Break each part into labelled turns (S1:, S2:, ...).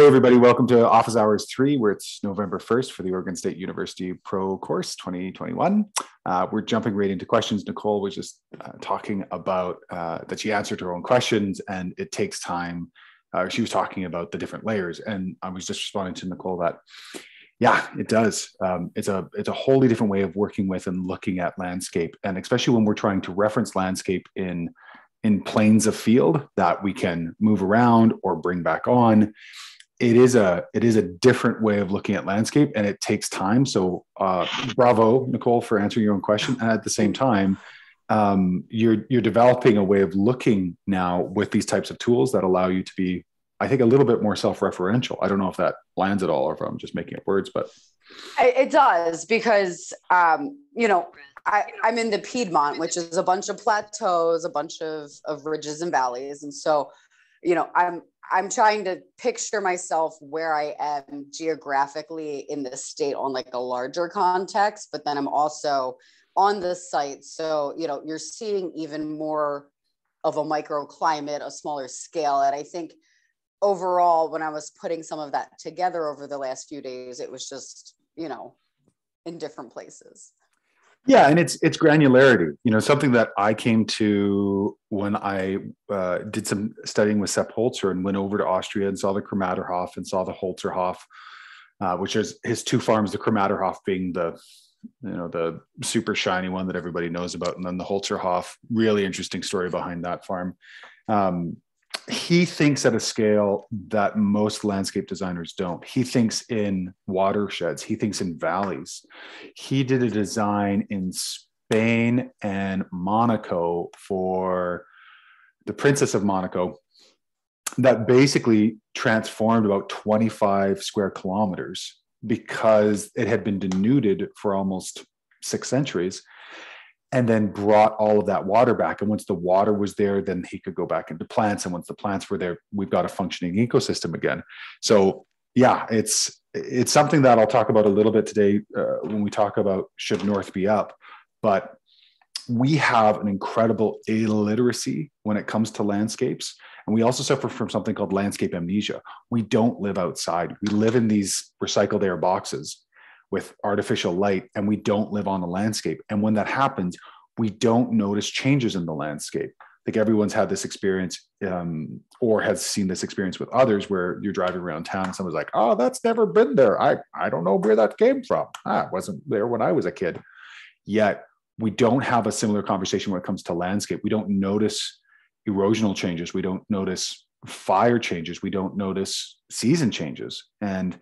S1: Hey, everybody, welcome to Office Hours 3, where it's November 1st for the Oregon State University Pro Course 2021. Uh, we're jumping right into questions. Nicole was just uh, talking about uh, that she answered her own questions and it takes time. Uh, she was talking about the different layers, and I was just responding to Nicole that, yeah, it does. Um, it's a it's a wholly different way of working with and looking at landscape, and especially when we're trying to reference landscape in in planes of field that we can move around or bring back on it is a it is a different way of looking at landscape and it takes time. So uh, bravo nicole for answering your own question. And at the same time um, you're you're developing a way of looking now with these types of tools that allow you to be i think a little bit more self-referential. I don't know if that lands at all or if i'm just making up words but
S2: it does because um, you know I, i'm in the piedmont which is a bunch of plateaus a bunch of, of ridges and valleys. And so you know i'm I'm trying to picture myself where I am geographically in the state on like a larger context, but then I'm also on the site. So, you know, you're seeing even more of a microclimate, a smaller scale. And I think overall, when I was putting some of that together over the last few days, it was just, you know, in different places.
S1: Yeah, and it's it's granularity. You know, something that I came to when I uh, did some studying with Sepp Holzer and went over to Austria and saw the Krameterhof and saw the Holzerhof, uh, which is his two farms. The Krameterhof being the you know the super shiny one that everybody knows about, and then the Holzerhof. Really interesting story behind that farm. Um, he thinks at a scale that most landscape designers don't. He thinks in watersheds, he thinks in valleys. He did a design in Spain and Monaco for the Princess of Monaco that basically transformed about 25 square kilometers because it had been denuded for almost six centuries and then brought all of that water back. And once the water was there, then he could go back into plants. And once the plants were there, we've got a functioning ecosystem again. So yeah, it's it's something that I'll talk about a little bit today uh, when we talk about should North be up. But we have an incredible illiteracy when it comes to landscapes. And we also suffer from something called landscape amnesia. We don't live outside. We live in these recycled air boxes with artificial light and we don't live on the landscape. And when that happens, we don't notice changes in the landscape. I think everyone's had this experience um, or has seen this experience with others where you're driving around town and someone's like, oh, that's never been there. I, I don't know where that came from. Ah, it wasn't there when I was a kid. Yet we don't have a similar conversation when it comes to landscape. We don't notice erosional changes. We don't notice fire changes. We don't notice season changes. And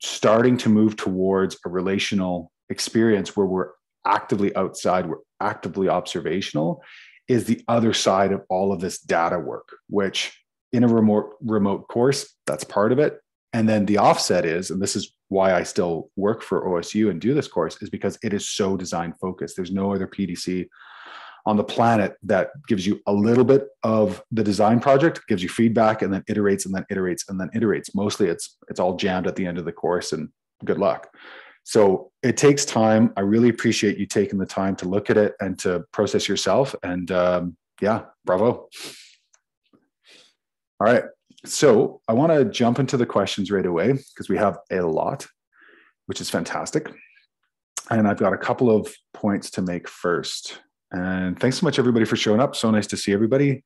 S1: starting to move towards a relational experience where we're actively outside, we're actively observational, is the other side of all of this data work, which in a remote remote course, that's part of it. And then the offset is, and this is why I still work for OSU and do this course, is because it is so design focused. There's no other PDC on the planet that gives you a little bit of the design project, gives you feedback, and then iterates and then iterates and then iterates. Mostly, it's it's all jammed at the end of the course, and good luck. So it takes time. I really appreciate you taking the time to look at it and to process yourself. And um, yeah, bravo. All right. So I want to jump into the questions right away because we have a lot, which is fantastic. And I've got a couple of points to make first. And thanks so much, everybody, for showing up. So nice to see everybody.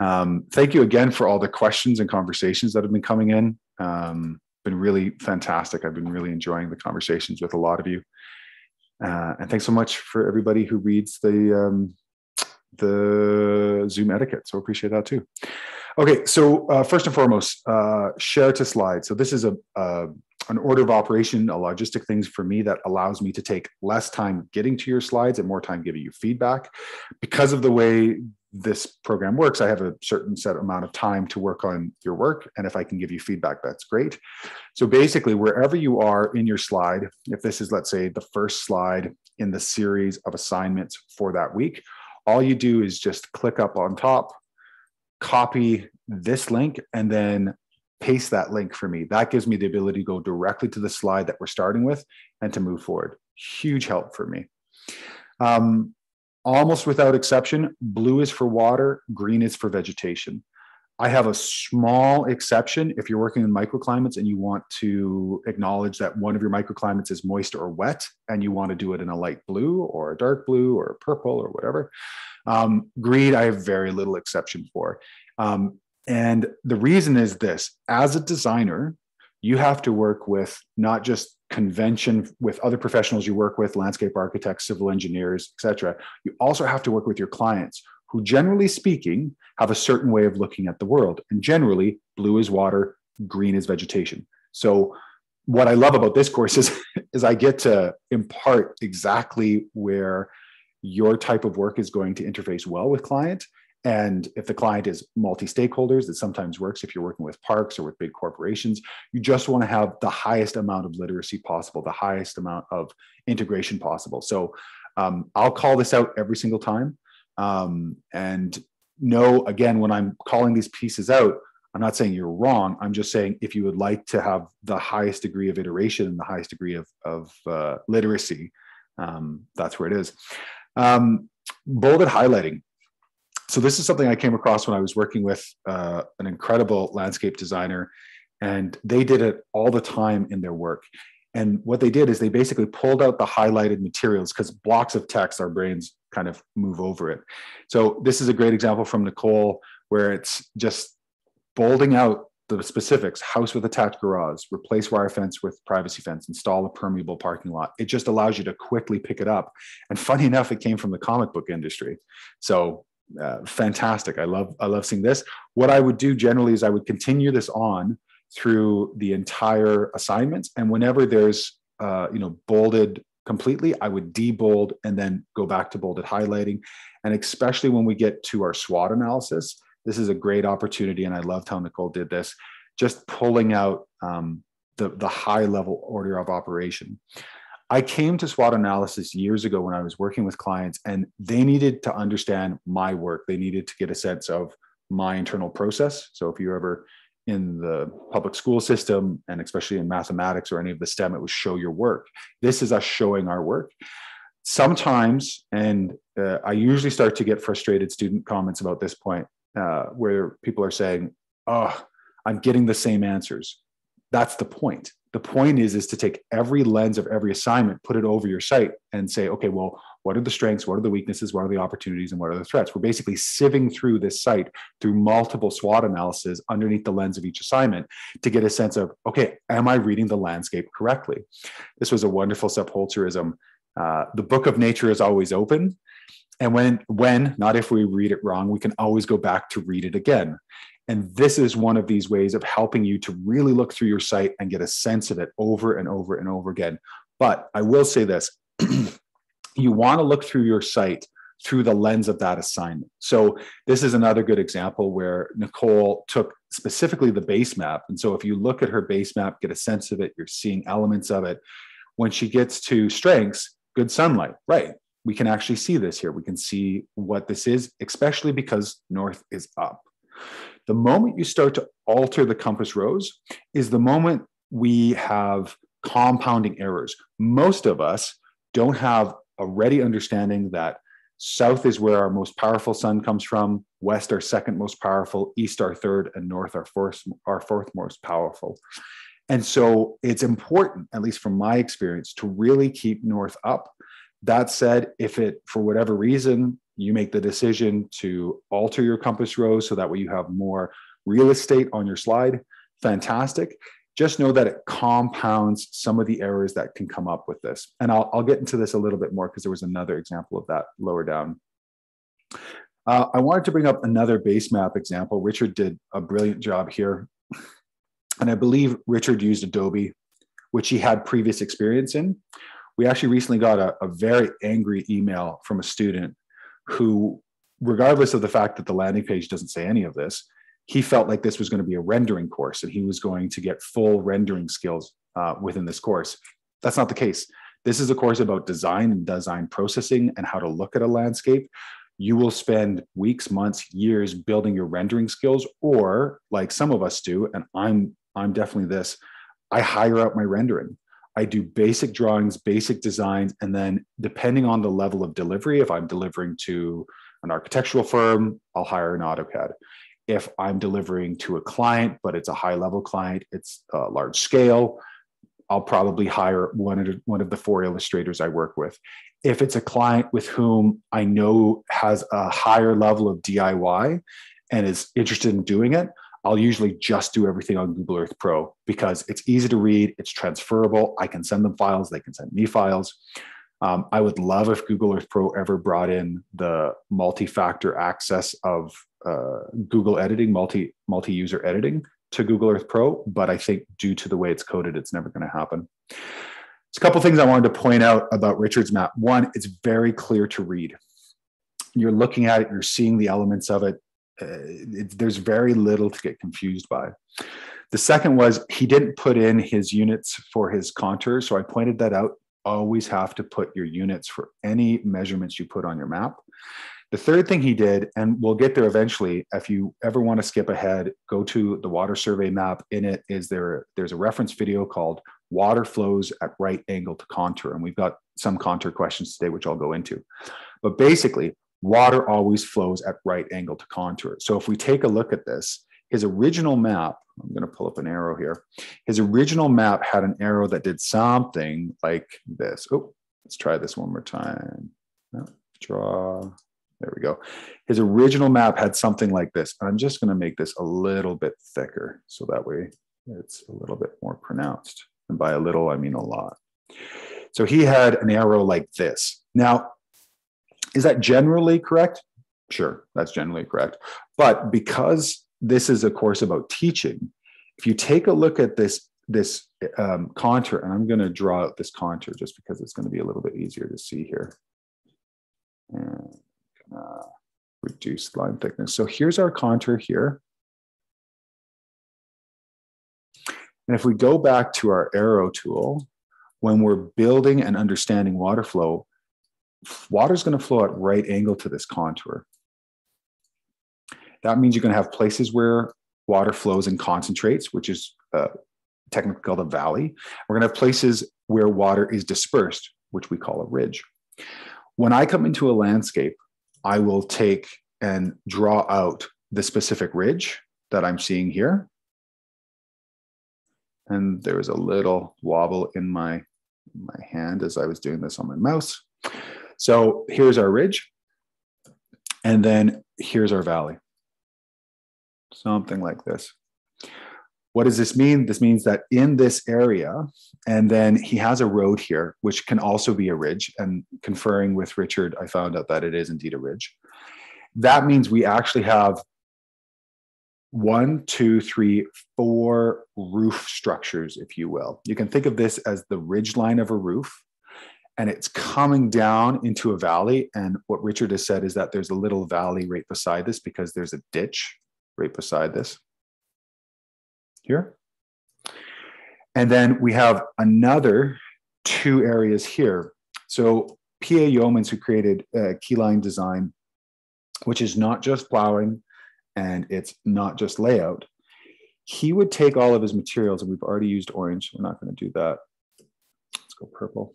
S1: Um, thank you again for all the questions and conversations that have been coming in. Um, been really fantastic. I've been really enjoying the conversations with a lot of you. Uh, and thanks so much for everybody who reads the um, the Zoom etiquette. So appreciate that too. Okay, so uh, first and foremost, uh, share to slide. So this is a, a an order of operation, a logistic things for me that allows me to take less time getting to your slides and more time giving you feedback. Because of the way this program works, I have a certain set amount of time to work on your work. And if I can give you feedback, that's great. So basically, wherever you are in your slide, if this is, let's say, the first slide in the series of assignments for that week, all you do is just click up on top, copy this link, and then paste that link for me. That gives me the ability to go directly to the slide that we're starting with and to move forward. Huge help for me. Um, almost without exception, blue is for water, green is for vegetation. I have a small exception if you're working in microclimates and you want to acknowledge that one of your microclimates is moist or wet and you want to do it in a light blue or a dark blue or purple or whatever. Um, green, I have very little exception for. Um, and the reason is this as a designer, you have to work with not just convention with other professionals you work with landscape architects civil engineers etc you also have to work with your clients who generally speaking have a certain way of looking at the world. And generally blue is water green is vegetation. So what i love about this course is is i get to impart exactly where your type of work is going to interface well with client and if the client is multi stakeholders, it sometimes works if you're working with parks or with big corporations. You just want to have the highest amount of literacy possible, the highest amount of integration possible. So um, I'll call this out every single time. Um, and know, again, when I'm calling these pieces out, I'm not saying you're wrong. I'm just saying if you would like to have the highest degree of iteration and the highest degree of, of uh, literacy, um, that's where it is. Um, bolded highlighting so this is something I came across when I was working with uh, an incredible landscape designer, and they did it all the time in their work. And what they did is they basically pulled out the highlighted materials because blocks of text, our brains kind of move over it. So this is a great example from Nicole where it's just bolding out the specifics house with attached garage replace wire fence with privacy fence install a permeable parking lot it just allows you to quickly pick it up and funny enough it came from the comic book industry so uh, fantastic. I love I love seeing this. What I would do generally is I would continue this on through the entire assignment, and whenever there's uh, you know bolded completely, I would debold and then go back to bolded highlighting. And especially when we get to our SWOT analysis, this is a great opportunity, and I loved how Nicole did this. Just pulling out um, the the high level order of operation. I came to SWOT analysis years ago when I was working with clients, and they needed to understand my work. They needed to get a sense of my internal process. So if you're ever in the public school system, and especially in mathematics or any of the STEM, it was show your work. This is us showing our work. Sometimes, and uh, I usually start to get frustrated student comments about this point, uh, where people are saying, "Oh, I'm getting the same answers." That's the point the point is is to take every lens of every assignment put it over your site and say okay well what are the strengths? What are the weaknesses? What are the opportunities? And what are the threats? We're basically sieving through this site through multiple swot analysis underneath the lens of each assignment to get a sense of okay am i reading the landscape correctly? This was a wonderful Sepp Holzerism uh, the book of nature is always open. And when when not if we read it wrong we can always go back to read it again and this is one of these ways of helping you to really look through your site and get a sense of it over and over and over again. But I will say this you want to look through your site through the lens of that assignment. So, this is another good example where Nicole took specifically the base map. And so, if you look at her base map, get a sense of it, you're seeing elements of it. When she gets to strengths, good sunlight, right? We can actually see this here. We can see what this is, especially because north is up. The moment you start to alter the compass rose is the moment we have compounding errors. Most of us don't have a ready understanding that south is where our most powerful sun comes from, west our second most powerful, east our third, and north our fourth, our fourth most powerful. And so it's important, at least from my experience, to really keep north up. That said, if it, for whatever reason, you make the decision to alter your compass rose so that way you have more real estate on your slide. Fantastic. Just know that it compounds some of the errors that can come up with this. And i'll, I'll get into this a little bit more because there was another example of that lower down. Uh, i wanted to bring up another base map example. Richard did a brilliant job here. And i believe richard used adobe which he had previous experience in. We actually recently got a, a very angry email from a student who, regardless of the fact that the landing page doesn't say any of this, he felt like this was going to be a rendering course and he was going to get full rendering skills uh, within this course. That's not the case. This is a course about design and design processing and how to look at a landscape. You will spend weeks, months, years building your rendering skills, or like some of us do, and I'm I'm definitely this. I hire out my rendering. I do basic drawings, basic designs, and then depending on the level of delivery, if I'm delivering to an architectural firm, I'll hire an AutoCAD. If I'm delivering to a client, but it's a high level client, it's a large scale, I'll probably hire one of, one of the four illustrators I work with. If it's a client with whom I know has a higher level of DIY and is interested in doing it, I'll usually just do everything on Google Earth Pro because it's easy to read, it's transferable. I can send them files, they can send me files. Um, I would love if Google Earth Pro ever brought in the multi-factor access of uh, Google editing, multi multi-user editing to Google Earth Pro, but I think due to the way it's coded, it's never going to happen. There's a couple things I wanted to point out about Richard's map. One, it's very clear to read. You're looking at it, you're seeing the elements of it. Uh, it there's very little to get confused by. The second was he didn't put in his units for his contours, so I pointed that out. Always have to put your units for any measurements you put on your map. The third thing he did, and we'll get there eventually. If you ever want to skip ahead, go to the water survey map. In it is there. There's a reference video called "Water Flows at Right Angle to Contour," and we've got some contour questions today, which I'll go into. But basically, water always flows at right angle to contour. So if we take a look at this, his original map. I'm going to pull up an arrow here. His original map had an arrow that did something like this. Oh, let's try this one more time. draw there we go. His original map had something like this. I'm just going to make this a little bit thicker so that way it's a little bit more pronounced. And by a little, I mean a lot. So he had an arrow like this. Now, is that generally correct? Sure, that's generally correct. But because this is a course about teaching, if you take a look at this this um, contour, and I'm going to draw out this contour just because it's going to be a little bit easier to see here. And uh, reduce line thickness. So here's our contour here. And if we go back to our arrow tool, when we're building and understanding water flow, water is going to flow at right angle to this contour. That means you're going to have places where water flows and concentrates, which is uh, technically called a valley. We're going to have places where water is dispersed, which we call a ridge. When I come into a landscape, I will take and draw out the specific ridge that I'm seeing here. And there was a little wobble in my, my hand as I was doing this on my mouse. So here's our ridge. And then here's our valley. Something like this. What does this mean? This means that in this area, and then he has a road here, which can also be a ridge. And conferring with Richard, I found out that it is indeed a ridge. That means we actually have one, two, three, four roof structures, if you will. You can think of this as the ridge line of a roof, and it's coming down into a valley. And what Richard has said is that there's a little valley right beside this because there's a ditch right beside this here. And then we have another two areas here. So P.A. Yeomans, who created uh, Keyline Design, which is not just plowing and it's not just layout, he would take all of his materials, and we've already used orange. We're not going to do that. Let's go purple.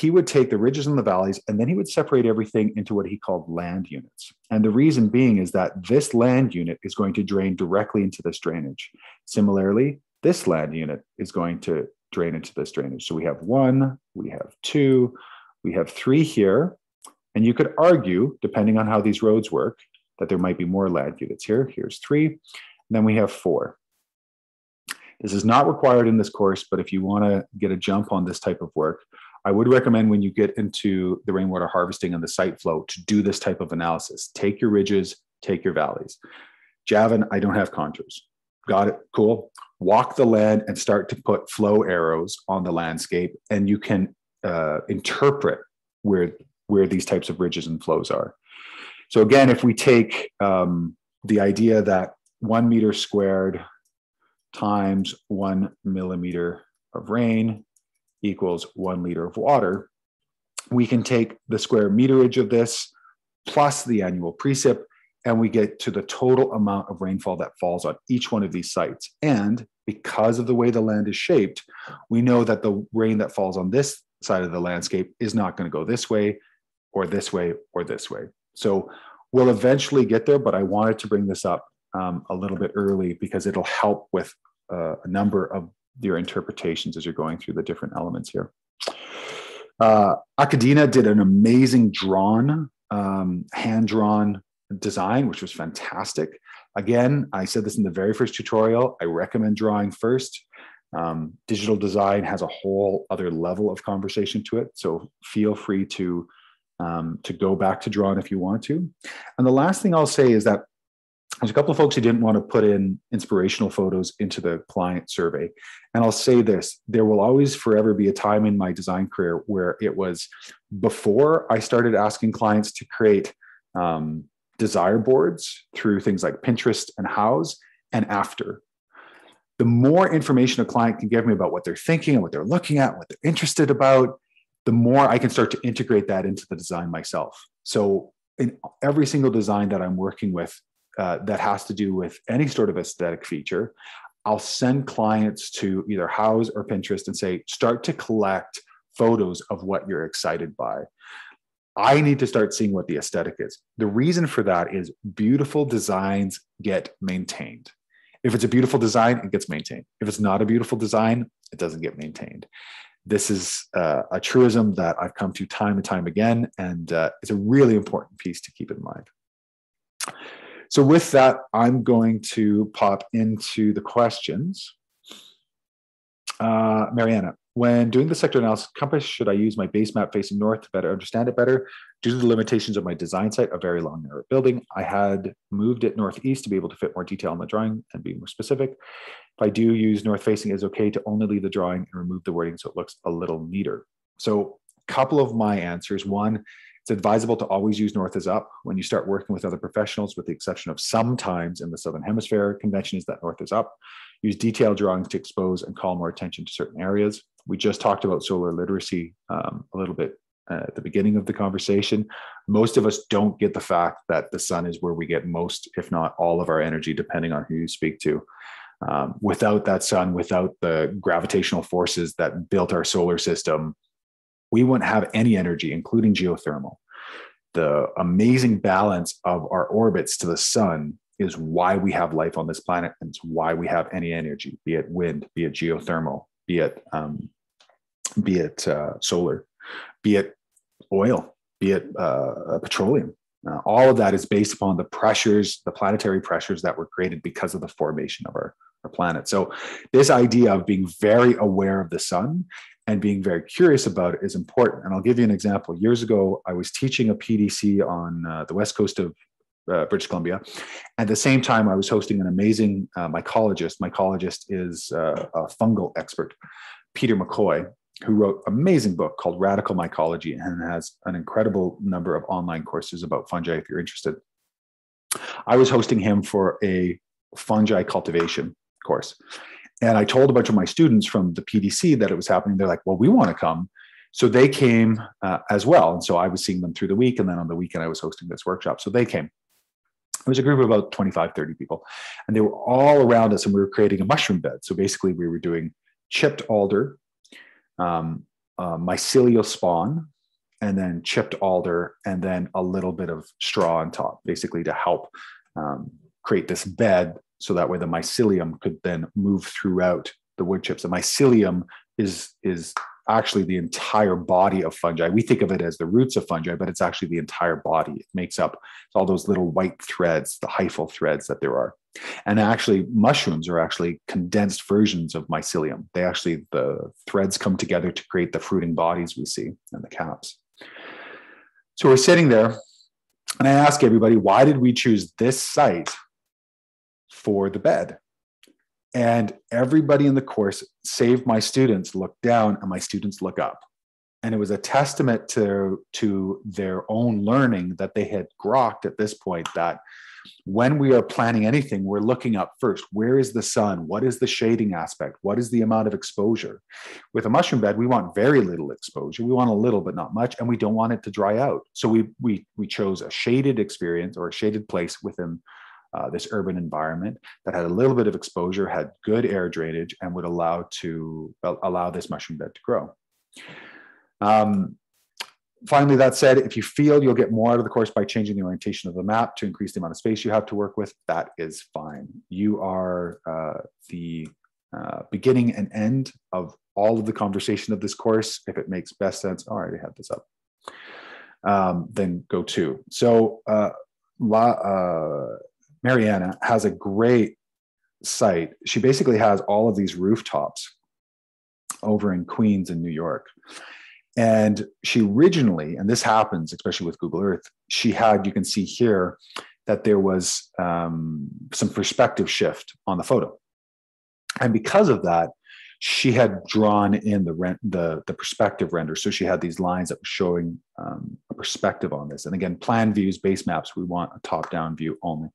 S1: He would take the ridges and the valleys, and then he would separate everything into what he called land units. And the reason being is that this land unit is going to drain directly into this drainage. Similarly, this land unit is going to drain into this drainage. So we have one, we have two, we have three here. And you could argue, depending on how these roads work, that there might be more land units here. Here's three. And then we have four. This is not required in this course, but if you want to get a jump on this type of work, I would recommend when you get into the rainwater harvesting and the site flow to do this type of analysis. Take your ridges, take your valleys. Javan, I don't have contours. Got it. Cool. Walk the land and start to put flow arrows on the landscape, and you can uh, interpret where where these types of ridges and flows are. So again, if we take um, the idea that one meter squared times one millimeter of rain equals one liter of water, we can take the square meterage of this plus the annual precip, and we get to the total amount of rainfall that falls on each one of these sites. And because of the way the land is shaped, we know that the rain that falls on this side of the landscape is not going to go this way or this way or this way. So we'll eventually get there, but I wanted to bring this up um, a little bit early because it'll help with uh, a number of your interpretations as you're going through the different elements here. Uh, Akadina did an amazing drawn, um, hand drawn design, which was fantastic. Again, I said this in the very first tutorial. I recommend drawing first. Um, digital design has a whole other level of conversation to it. So feel free to um, to go back to drawing if you want to. And the last thing I'll say is that there's a couple of folks who didn't want to put in inspirational photos into the client survey. And I'll say this there will always forever be a time in my design career where it was before I started asking clients to create um, desire boards through things like Pinterest and Houzz, and after. The more information a client can give me about what they're thinking and what they're looking at, what they're interested about, the more I can start to integrate that into the design myself. So in every single design that I'm working with uh, that has to do with any sort of aesthetic feature, I'll send clients to either Houzz or Pinterest and say, start to collect photos of what you're excited by. I need to start seeing what the aesthetic is. The reason for that is beautiful designs get maintained. If it's a beautiful design, it gets maintained. If it's not a beautiful design, it doesn't get maintained this is uh, a truism that I've come to time and time again, and uh, it's a really important piece to keep in mind. So, with that, I'm going to pop into the questions. Uh, Mariana, when doing the sector analysis compass, should I use my base map facing north to better understand it better? Due to the limitations of my design site, a very long, narrow building, I had moved it northeast to be able to fit more detail on the drawing and be more specific. If I do use north facing, it's okay to only leave the drawing and remove the wording so it looks a little neater. So, a couple of my answers. One, it's advisable to always use north as up when you start working with other professionals, with the exception of sometimes in the Southern Hemisphere. Convention is that north is up. Use detailed drawings to expose and call more attention to certain areas. We just talked about solar literacy um, a little bit uh, at the beginning of the conversation. Most of us don't get the fact that the sun is where we get most, if not all, of our energy, depending on who you speak to. Um, without that sun, without the gravitational forces that built our solar system, we wouldn't have any energy, including geothermal. The amazing balance of our orbits to the sun is why we have life on this planet and it's why we have any energy, be it wind, be it geothermal, be it um, be it uh, solar, be it oil, be it uh, petroleum. Uh, all of that is based upon the pressures, the planetary pressures that were created because of the formation of our, our planet. So, this idea of being very aware of the sun and being very curious about it is important. And I'll give you an example. Years ago, I was teaching a PDC on uh, the west coast of uh, British Columbia. At the same time, I was hosting an amazing uh, mycologist. Mycologist is uh, a fungal expert, Peter McCoy, who wrote amazing book called Radical Mycology and has an incredible number of online courses about fungi if you're interested. I was hosting him for a fungi cultivation course. And I told a bunch of my students from the PDC that it was happening. They're like, well, we want to come. So they came uh, as well. And so I was seeing them through the week. And then on the weekend, I was hosting this workshop. So they came. It was a group of about 25, 30 people. And they were all around us and we were creating a mushroom bed. So basically, we were doing chipped alder, um, uh, mycelial spawn, and then chipped alder, and then a little bit of straw on top, basically to help um, create this bed so that way the mycelium could then move throughout the wood chips. The mycelium is is actually the entire body of fungi. We think of it as the roots of fungi, but it's actually the entire body. It makes up all those little white threads, the hyphal threads that there are. And actually, mushrooms are actually condensed versions of mycelium. They actually, the threads come together to create the fruiting bodies we see and the caps. So we're sitting there, and I ask everybody, why did we choose this site for the bed? And everybody in the course, save my students, look down and my students look up. And it was a testament to, to their own learning that they had grokked at this point that when we are planning anything, we're looking up first. Where is the sun? What is the shading aspect? What is the amount of exposure? With a mushroom bed, we want very little exposure. We want a little, but not much, and we don't want it to dry out. So we we we chose a shaded experience or a shaded place within uh, this urban environment that had a little bit of exposure, had good air drainage, and would allow to allow this mushroom bed to grow. Um, finally, that said, if you feel you'll get more out of the course by changing the orientation of the map to increase the amount of space you have to work with, that is fine. You are uh, the uh, beginning and end of all of the conversation of this course. If it makes best sense, oh, I already had this up, um, then go to. So, uh, La, uh, Mariana has a great site. She basically has all of these rooftops over in Queens in New York. And she originally, and this happens especially with Google Earth, she had, you can see here, that there was um, some perspective shift on the photo. And because of that, she had drawn in the rent the the perspective render so she had these lines that were showing um, a perspective on this and again plan views base maps we want a top down view only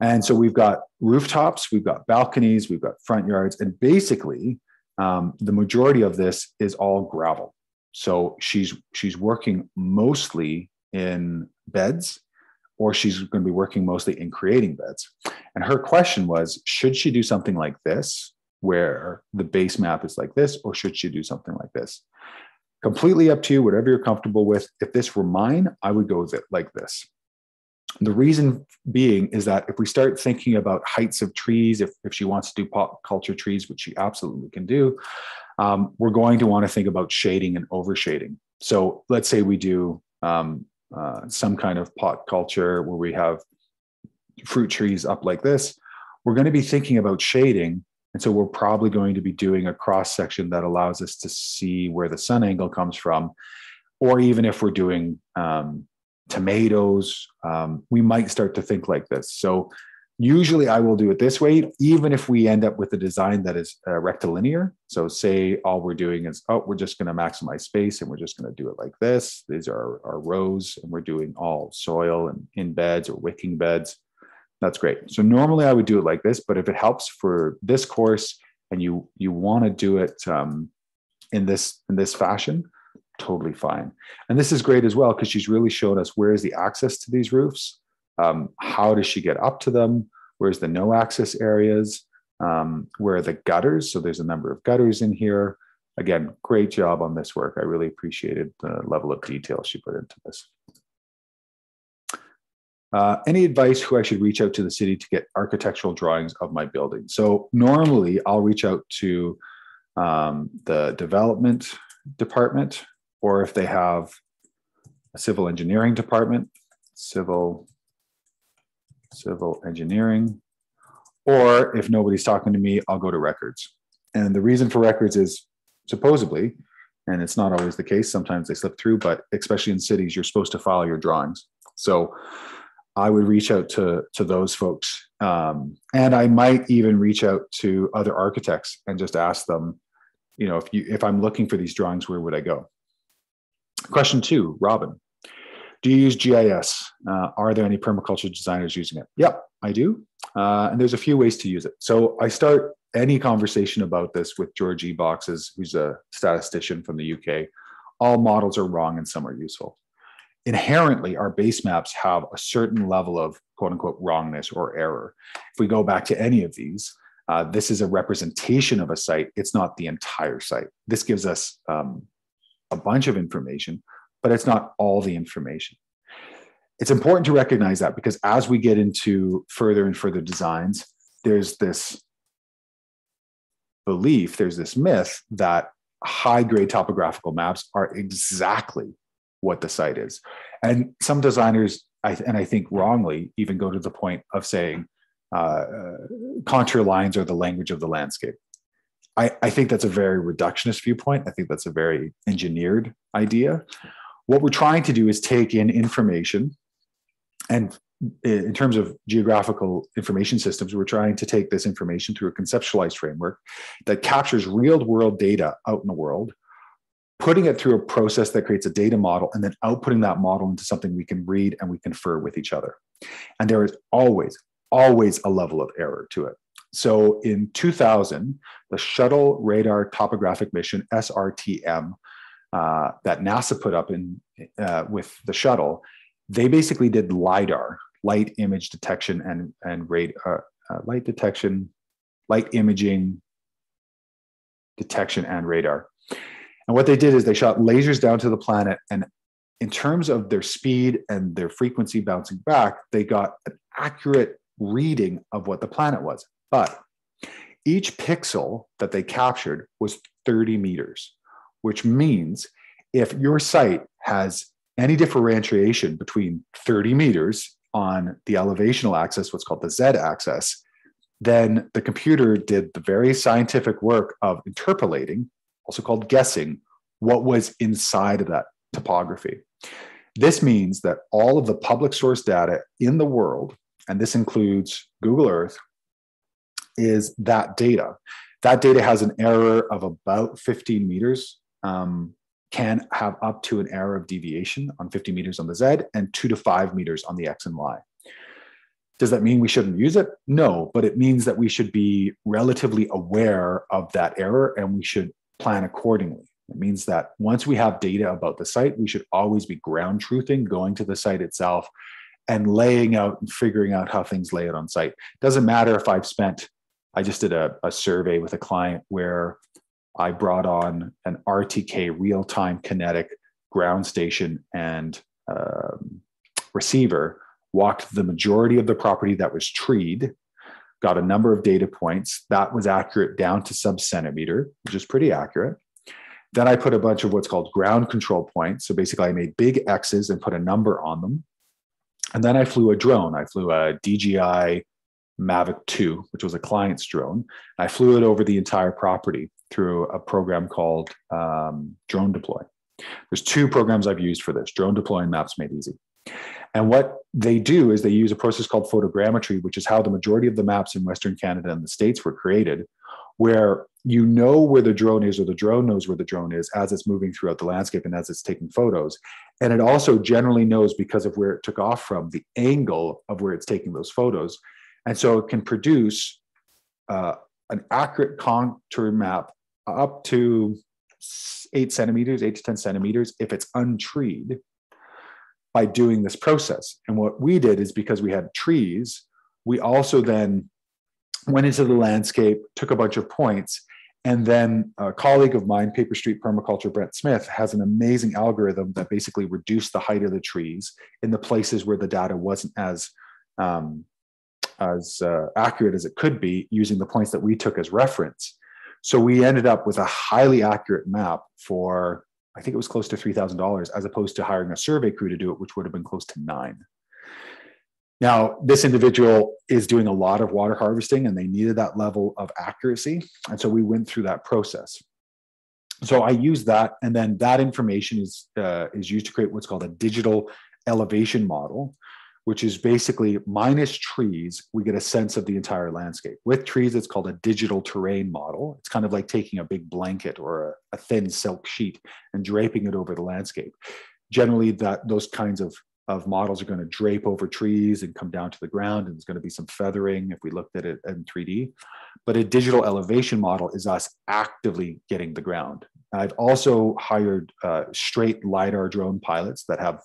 S1: and so we've got rooftops we've got balconies we've got front yards and basically um, the majority of this is all gravel so she's she's working mostly in beds or she's going to be working mostly in creating beds and her question was should she do something like this where the base map is like this, or should she do something like this? Completely up to you, whatever you're comfortable with. If this were mine, I would go with it like this. The reason being is that if we start thinking about heights of trees, if, if she wants to do pot culture trees, which she absolutely can do, um, we're going to want to think about shading and overshading. So let's say we do um, uh, some kind of pot culture where we have fruit trees up like this. We're going to be thinking about shading and so we're probably going to be doing a cross section that allows us to see where the sun angle comes from. Or even if we're doing um, tomatoes, um, we might start to think like this. So usually I will do it this way, even if we end up with a design that is uh, rectilinear. So say all we're doing is, oh, we're just going to maximize space and we're just going to do it like this. These are our rows and we're doing all soil and in beds or wicking beds that's great. So normally I would do it like this, but if it helps for this course and you you want to do it um, in this in this fashion, totally fine. And this is great as well because she's really shown us where is the access to these roofs, um, how does she get up to them, where's the no access areas, um, where are the gutters. So there's a number of gutters in here. Again, great job on this work. I really appreciated the level of detail she put into this. Uh, any advice who I should reach out to the city to get architectural drawings of my building? So normally I'll reach out to um, the development department, or if they have a civil engineering department, civil civil engineering, or if nobody's talking to me, I'll go to records. And the reason for records is supposedly, and it's not always the case. Sometimes they slip through, but especially in cities, you're supposed to file your drawings. So I would reach out to to those folks, um, and I might even reach out to other architects and just ask them, you know, if you if I'm looking for these drawings, where would I go? Question two, Robin, do you use GIS? Uh, are there any permaculture designers using it? Yep, I do, uh, and there's a few ways to use it. So I start any conversation about this with George E. Boxes, who's a statistician from the UK. All models are wrong and some are useful inherently our base maps have a certain level of quote unquote wrongness or error. If we go back to any of these, uh, this is a representation of a site. It's not the entire site. This gives us um, a bunch of information, but it's not all the information. It's important to recognize that because as we get into further and further designs, there's this belief, there's this myth that high grade topographical maps are exactly what the site is. And some designers, and I think wrongly, even go to the point of saying uh, contour lines are the language of the landscape. I, I think that's a very reductionist viewpoint. I think that's a very engineered idea. What we're trying to do is take in information and in terms of geographical information systems, we're trying to take this information through a conceptualized framework that captures real world data out in the world putting it through a process that creates a data model and then outputting that model into something we can read and we confer with each other. And there is always, always a level of error to it. So in 2000, the Shuttle Radar Topographic Mission, SRTM, uh, that NASA put up in uh, with the shuttle, they basically did LIDAR, light image detection and, and radar, uh, uh, light detection, light imaging detection and radar. And what they did is they shot lasers down to the planet. And in terms of their speed and their frequency bouncing back, they got an accurate reading of what the planet was. But each pixel that they captured was 30 meters, which means if your site has any differentiation between 30 meters on the elevational axis, what's called the Z axis, then the computer did the very scientific work of interpolating, also called guessing, what was inside of that topography. This means that all of the public source data in the world, and this includes Google Earth, is that data. That data has an error of about 15 meters, um, can have up to an error of deviation on 50 meters on the Z and two to five meters on the X and Y. Does that mean we shouldn't use it? No, but it means that we should be relatively aware of that error and we should plan accordingly. It means that once we have data about the site, we should always be ground truthing, going to the site itself and laying out and figuring out how things lay out on site. Doesn't matter if I've spent, I just did a, a survey with a client where I brought on an RTK real time kinetic ground station and um, receiver walked the majority of the property that was treed, got a number of data points. That was accurate down to sub centimeter, which is pretty accurate. Then I put a bunch of what's called ground control points. So basically, I made big X's and put a number on them. And then I flew a drone. I flew a DJI Mavic 2, which was a client's drone. I flew it over the entire property through a program called um, Drone Deploy. There's two programs I've used for this Drone Deploy and Maps Made Easy. And what they do is they use a process called photogrammetry, which is how the majority of the maps in Western Canada and the States were created, where you know where the drone is or the drone knows where the drone is as it's moving throughout the landscape and as it's taking photos. And it also generally knows because of where it took off from, the angle of where it's taking those photos. And so it can produce uh, an accurate contour map up to eight centimeters, eight to 10 centimeters if it's untreed by doing this process. And what we did is because we had trees, we also then went into the landscape, took a bunch of points, and then a colleague of mine, Paper Street Permaculture, Brent Smith, has an amazing algorithm that basically reduced the height of the trees in the places where the data wasn't as um, as uh, accurate as it could be using the points that we took as reference. So we ended up with a highly accurate map for I think it was close to $3,000 as opposed to hiring a survey crew to do it, which would have been close to nine. Now, this individual is doing a lot of water harvesting and they needed that level of accuracy. And so we went through that process. So I use that, and then that information is, uh, is used to create what's called a digital elevation model, which is basically minus trees, we get a sense of the entire landscape. With trees, it's called a digital terrain model. It's kind of like taking a big blanket or a, a thin silk sheet and draping it over the landscape. Generally, that those kinds of, of models are going to drape over trees and come down to the ground, and there's going to be some feathering if we looked at it in 3D. But a digital elevation model is us actively getting the ground. I've also hired uh, straight LiDAR drone pilots that have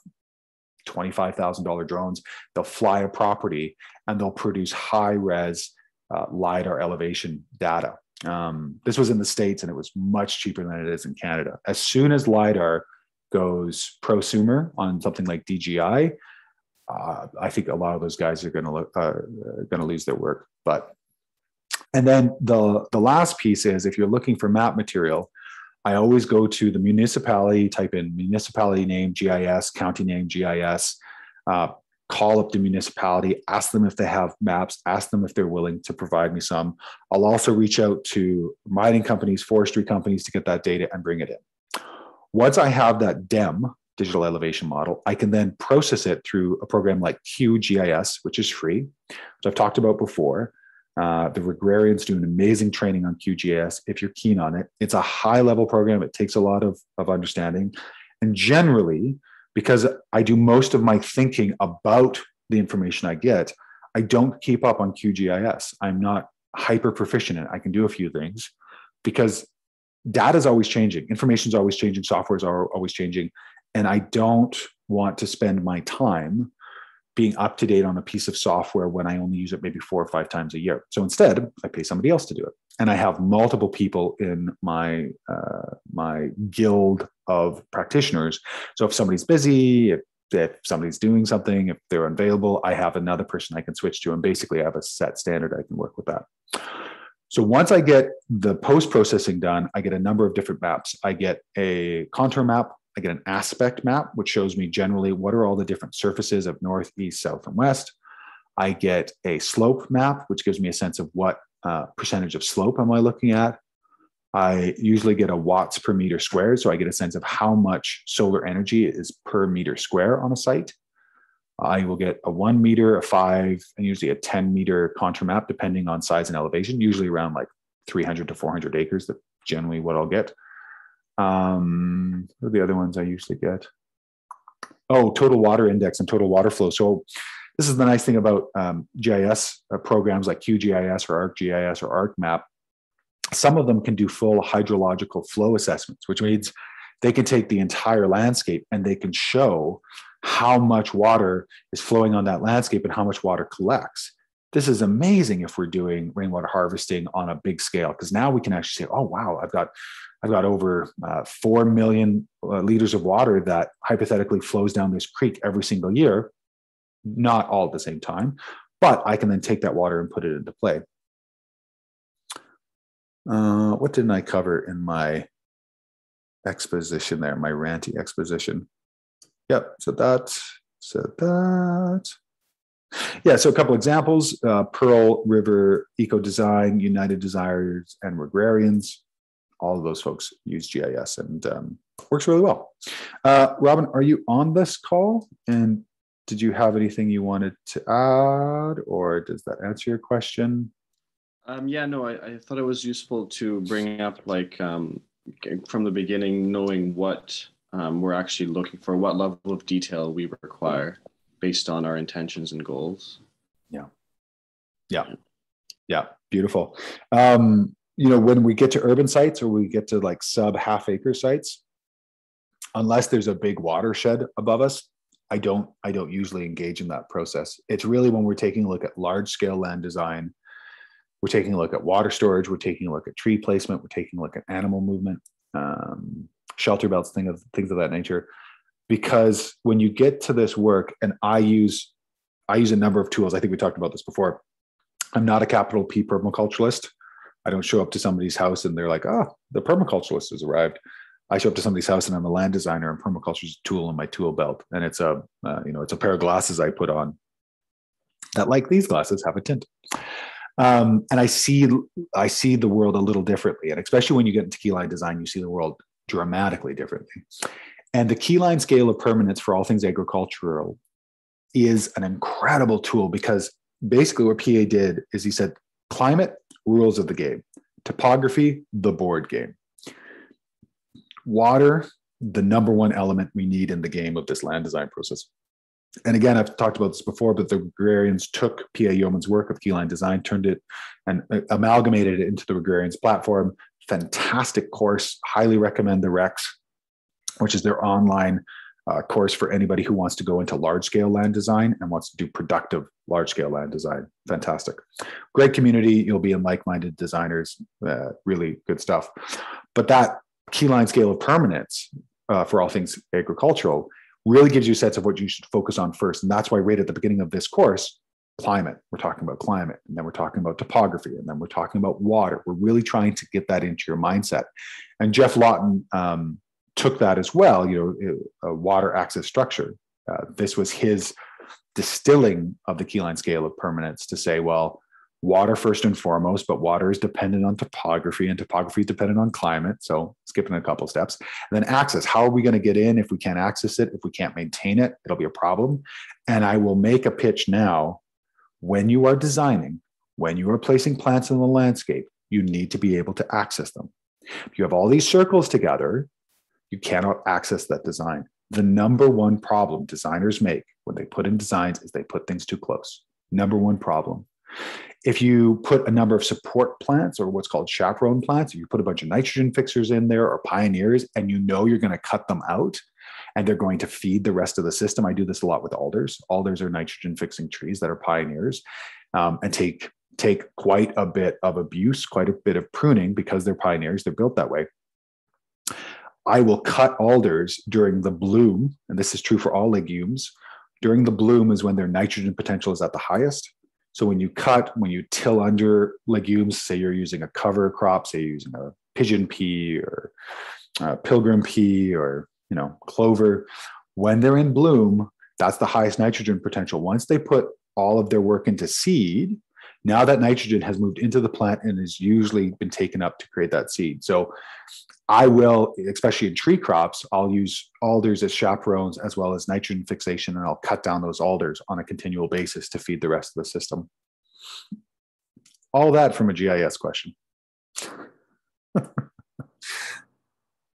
S1: $25,000 drones. They'll fly a property and they'll produce high res uh, LiDAR elevation data. Um, this was in the States and it was much cheaper than it is in Canada. As soon as LiDAR goes prosumer on something like DJI, uh, I think a lot of those guys are going to uh, to lose their work. But and then the the last piece is if you're looking for map material, I always go to the municipality, type in municipality name, GIS, county name, GIS, uh, call up the municipality, ask them if they have maps, ask them if they're willing to provide me some. I'll also reach out to mining companies, forestry companies to get that data and bring it in. Once I have that DEM, digital elevation model, I can then process it through a program like QGIS, which is free, which I've talked about before. Uh, the Regrarians do an amazing training on QGIS if you're keen on it. It's a high level program, it takes a lot of, of understanding. And generally, because I do most of my thinking about the information I get, I don't keep up on QGIS. I'm not hyper proficient in it. I can do a few things because data is always changing, information is always changing, software is always changing. And I don't want to spend my time being up to date on a piece of software when I only use it maybe four or five times a year. So instead, I pay somebody else to do it, and I have multiple people in my uh, my guild of practitioners. So if somebody's busy, if, if somebody's doing something, if they're unavailable, I have another person I can switch to, and basically I have a set standard I can work with that. So once I get the post processing done, I get a number of different maps. I get a contour map, I get an aspect map, which shows me generally what are all the different surfaces of north, east, south, and west. I get a slope map, which gives me a sense of what uh, percentage of slope am I looking at. I usually get a watts per meter squared, so I get a sense of how much solar energy is per meter square on a site. I will get a one meter, a five, and usually a 10 meter contour map, depending on size and elevation, usually around like 300 to 400 acres. That's generally what I'll get. Um, what are the other ones I usually get? Oh, total water index and total water flow. So this is the nice thing about um, GIS uh, programs like QGIS or ArcGIS or ArcMap. Some of them can do full hydrological flow assessments, which means they can take the entire landscape and they can show how much water is flowing on that landscape and how much water collects. This is amazing if we're doing rainwater harvesting on a big scale because now we can actually say, "Oh wow, I've got I've got over uh, 4 million uh, liters of water that hypothetically flows down this creek every single year, not all at the same time, but I can then take that water and put it into play. Uh, what didn't I cover in my exposition there, my ranty exposition? Yep, so that, so that. Yeah, so a couple examples, uh, Pearl River Eco Design, United Desires, and Regrarians all of those folks use GIS and um, works really well. Uh, Robin, are you on this call? And did you have anything you wanted to add, or does that answer your question?
S3: Um, yeah, no, I, I, thought it was useful to bring up like um, from the beginning, knowing what um, we're actually looking for, what level of detail we require based on our intentions and goals.
S1: Yeah. Yeah. Yeah. Beautiful. Um, you know, when we get to urban sites or we get to like sub half acre sites, unless there's a big watershed above us, I don't I don't usually engage in that process. It's really when we're taking a look at large scale land design, we're taking a look at water storage, we're taking a look at tree placement, we're taking a look at animal movement, um, shelter belts, thing of things of that nature. Because when you get to this work, and I use I use a number of tools. I think we talked about this before. I'm not a capital P permaculturalist. I don't show up to somebody's house and they're like, oh, the permaculturalist has arrived. I show up to somebody's house and I'm a land designer and permaculture is a tool in my tool belt. And it's a, uh, you know, it's a pair of glasses I put on that like these glasses have a tint. Um, and I see, I see the world a little differently. And especially when you get into keyline design, you see the world dramatically differently. And the keyline scale of permanence for all things agricultural is an incredible tool because basically what PA did is he said, climate rules of the game. Topography, the board game. Water, the number one element we need in the game of this land design process. And again, I've talked about this before, but the Regrarians took P.A. Yeomans' work of keyline design, turned it and uh, amalgamated it into the Regrarians platform. Fantastic course. Highly recommend the Rex, which is their online uh, course for anybody who wants to go into large scale land design and wants to do productive large scale land design. Fantastic. Great community. You'll be in like minded designers. Uh, really good stuff. But that keyline scale of permanence uh, for all things agricultural really gives you a sense of what you should focus on first. And that's why, right at the beginning of this course, climate, we're talking about climate, and then we're talking about topography, and then we're talking about water. We're really trying to get that into your mindset. And Geoff Lawton, um, took that as well, you know, a water access structure. Uh, this was his distilling of the keyline scale of permanence to say, well, water first and foremost, but water is dependent on topography and topography is dependent on climate. So skipping a couple steps. And then access. How are we going to get in if we can't access it? If we can't maintain it, it'll be a problem. And I will make a pitch now. When you are designing, when you are placing plants in the landscape, you need to be able to access them. If you have all these circles together, you cannot access that design. The number one problem designers make when they put in designs is they put things too close. Number one problem. If you put a number of support plants or what's called chaperone plants, if you put a bunch of nitrogen fixers in there or pioneers and you know you're going to cut them out and they're going to feed the rest of the system. I do this a lot with alders. Alders are nitrogen fixing trees that are pioneers um, and take take quite a bit of abuse, quite a bit of pruning because they're pioneers. They're built that way. I will cut alders during the bloom, and this is true for all legumes. During the bloom is when their nitrogen potential is at the highest. So when you cut, when you till under legumes, say you're using a cover crop, say you're using a pigeon pea or pilgrim pea or you know clover, when they're in bloom, that's the highest nitrogen potential. Once they put all of their work into seed, now that nitrogen has moved into the plant and has usually been taken up to create that seed. So I will, especially in tree crops, I'll use alders as chaperones as well as nitrogen fixation, and I'll cut down those alders on a continual basis to feed the rest of the system. All that from a GIS question.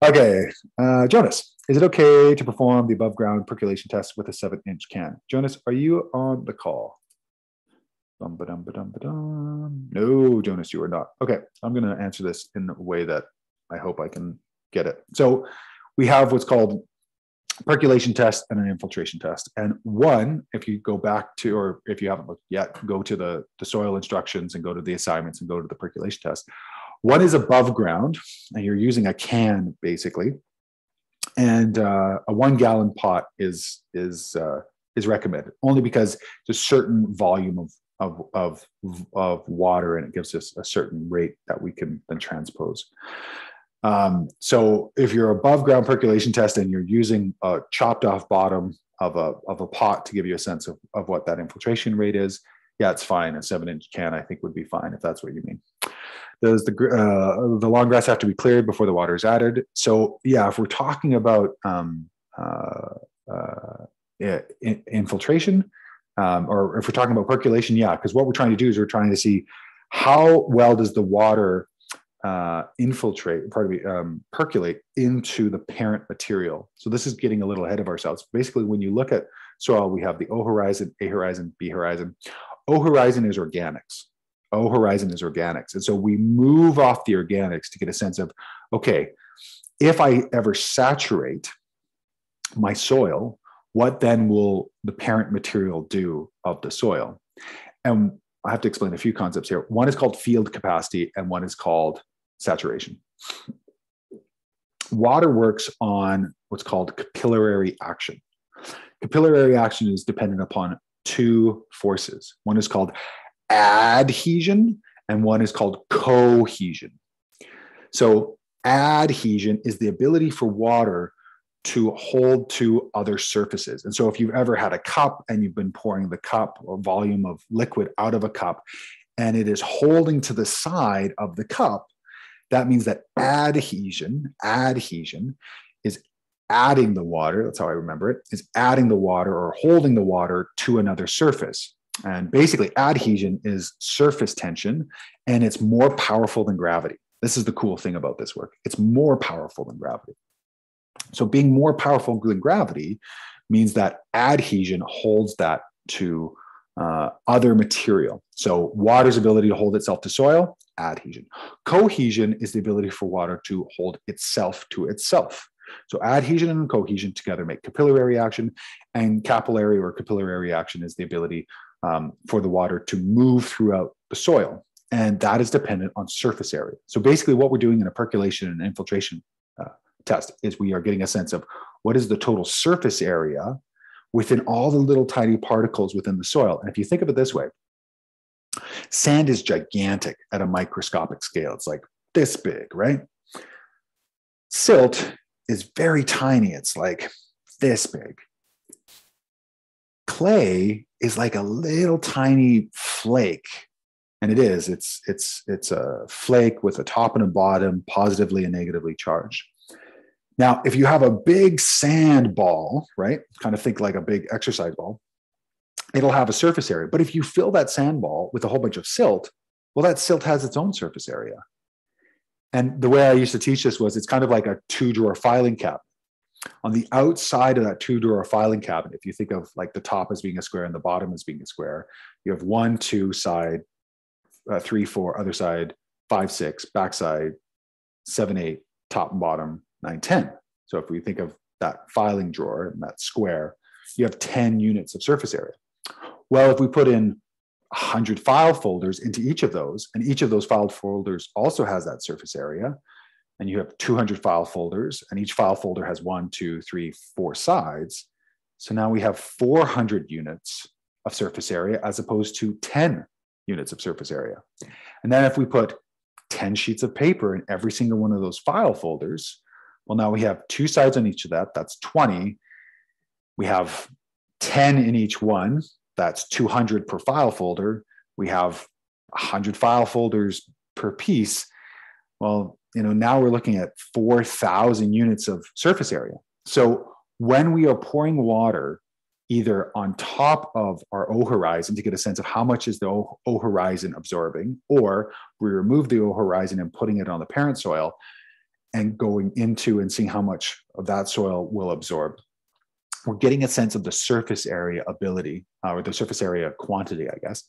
S1: okay, uh, Jonas, is it okay to perform the above ground percolation test with a seven inch can? Jonas, are you on the call? Bum, ba-dum, ba-dum, ba-dum. No, Jonas, you are not. Okay, I'm going to answer this in a way that I hope I can get it. So we have what's called percolation test and an infiltration test. And one, if you go back to, or if you haven't looked yet, go to the, the soil instructions and go to the assignments and go to the percolation test. One is above ground, and you're using a can basically, and uh, a one gallon pot is is uh, is recommended only because there's a certain volume of of, of, of water and it gives us a certain rate that we can then transpose. Um, so if you're above ground percolation test and you're using a chopped off bottom of a, of a pot to give you a sense of, of what that infiltration rate is, yeah, it's fine. A seven inch can, I think, would be fine if that's what you mean. Does the uh, the long grass have to be cleared before the water is added? So yeah, if we're talking about um, uh, uh, infiltration, um, or if we're talking about percolation, yeah, because what we're trying to do is we're trying to see how well does the water uh, infiltrate, pardon me, um, percolate into the parent material. So this is getting a little ahead of ourselves. Basically, when you look at soil, we have the O horizon, A horizon, B horizon. O horizon is organics. O horizon is organics. And so we move off the organics to get a sense of, okay, if I ever saturate my soil, what then will the parent material do of the soil? And I have to explain a few concepts here. One is called field capacity, and one is called saturation. Water works on what's called capillary action. Capillary action is dependent upon two forces. One is called adhesion, and one is called cohesion. So, adhesion is the ability for water to hold to other surfaces. And so, if you've ever had a cup and you've been pouring the cup or volume of liquid out of a cup, and it is holding to the side of the cup, that means that adhesion, adhesion is adding the water, that's how I remember it, is adding the water or holding the water to another surface. And basically, adhesion is surface tension and it's more powerful than gravity. This is the cool thing about this work. It's more powerful than gravity. So, being more powerful than gravity means that adhesion holds that to uh, other material. So, water's ability to hold itself to soil, adhesion. Cohesion is the ability for water to hold itself to itself. So, adhesion and cohesion together make capillary action, and capillary or capillary action is the ability um, for the water to move throughout the soil. And that is dependent on surface area. So, basically, what we're doing in a percolation and infiltration uh, test is we are getting a sense of what is the total surface area within all the little tiny particles within the soil. And if you think of it this way, sand is gigantic at a microscopic scale. It's like this big, right? Silt is very tiny. It's like this big. Clay is like a little tiny flake. And it is. It's it's it's a flake with a top and a bottom, positively and negatively charged. Now, if you have a big sand ball, right, kind of think like a big exercise ball, it'll have a surface area. But if you fill that sand ball with a whole bunch of silt, well, that silt has its own surface area. And the way I used to teach this was it's kind of like a two drawer filing cabinet. On the outside of that two drawer filing cabinet, if you think of like the top as being a square and the bottom as being a square, you have one, two, side, uh, three, four, other side, five, six, backside, seven, eight, top and bottom, 9, 10. So if we think of that filing drawer and that square, you have 10 units of surface area. Well, if we put in 100 file folders into each of those, and each of those file folders also has that surface area, and you have 200 file folders, and each file folder has one, two, three, four sides. So now we have 400 units of surface area as opposed to 10 units of surface area. And then if we put 10 sheets of paper in every single one of those file folders, well, now we have two sides on each of that. That's 20. We have 10 in each one. That's 200 per file folder. We have 100 file folders per piece. Well, you know, now we're looking at 4,000 units of surface area. So when we are pouring water either on top of our O horizon to get a sense of how much is the O, horizon absorbing, or we remove the O horizon and putting it on the parent soil and going into and seeing how much of that soil will absorb. We're getting a sense of the surface area ability, uh, or the surface area quantity, I guess,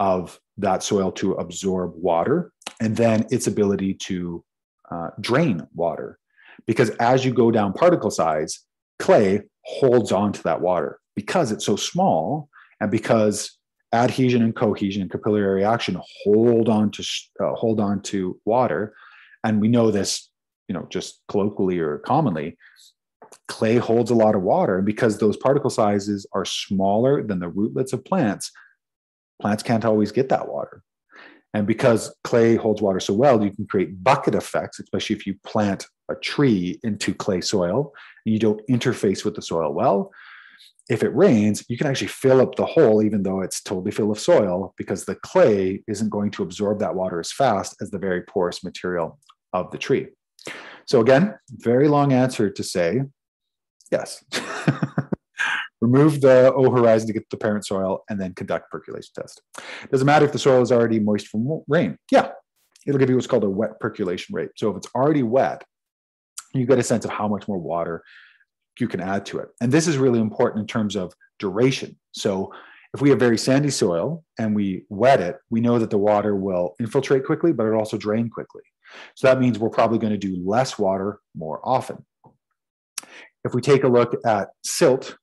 S1: of that soil to absorb water, and then its ability to uh, drain water. Because as you go down particle size, clay holds on to that water because it's so small and because adhesion and cohesion and capillary action hold on to uh, hold on to water and we know this you know just colloquially or commonly clay holds a lot of water. And because those particle sizes are smaller than the rootlets of plants plants can't always get that water. And because clay holds water so well you can create bucket effects especially if you plant a tree into clay soil and you don't interface with the soil well. If it rains, you can actually fill up the hole, even though it's totally full of soil, because the clay isn't going to absorb that water as fast as the very porous material of the tree. So, again, very long answer to say yes. Remove the O horizon to get the parent soil and then conduct percolation test. Doesn't matter if the soil is already moist from rain. Yeah, it'll give you what's called a wet percolation rate. So, if it's already wet, you get a sense of how much more water you can add to it. And this is really important in terms of duration. So if we have very sandy soil and we wet it, we know that the water will infiltrate quickly, but it also drain quickly. So that means we're probably going to do less water more often. If we take a look at silt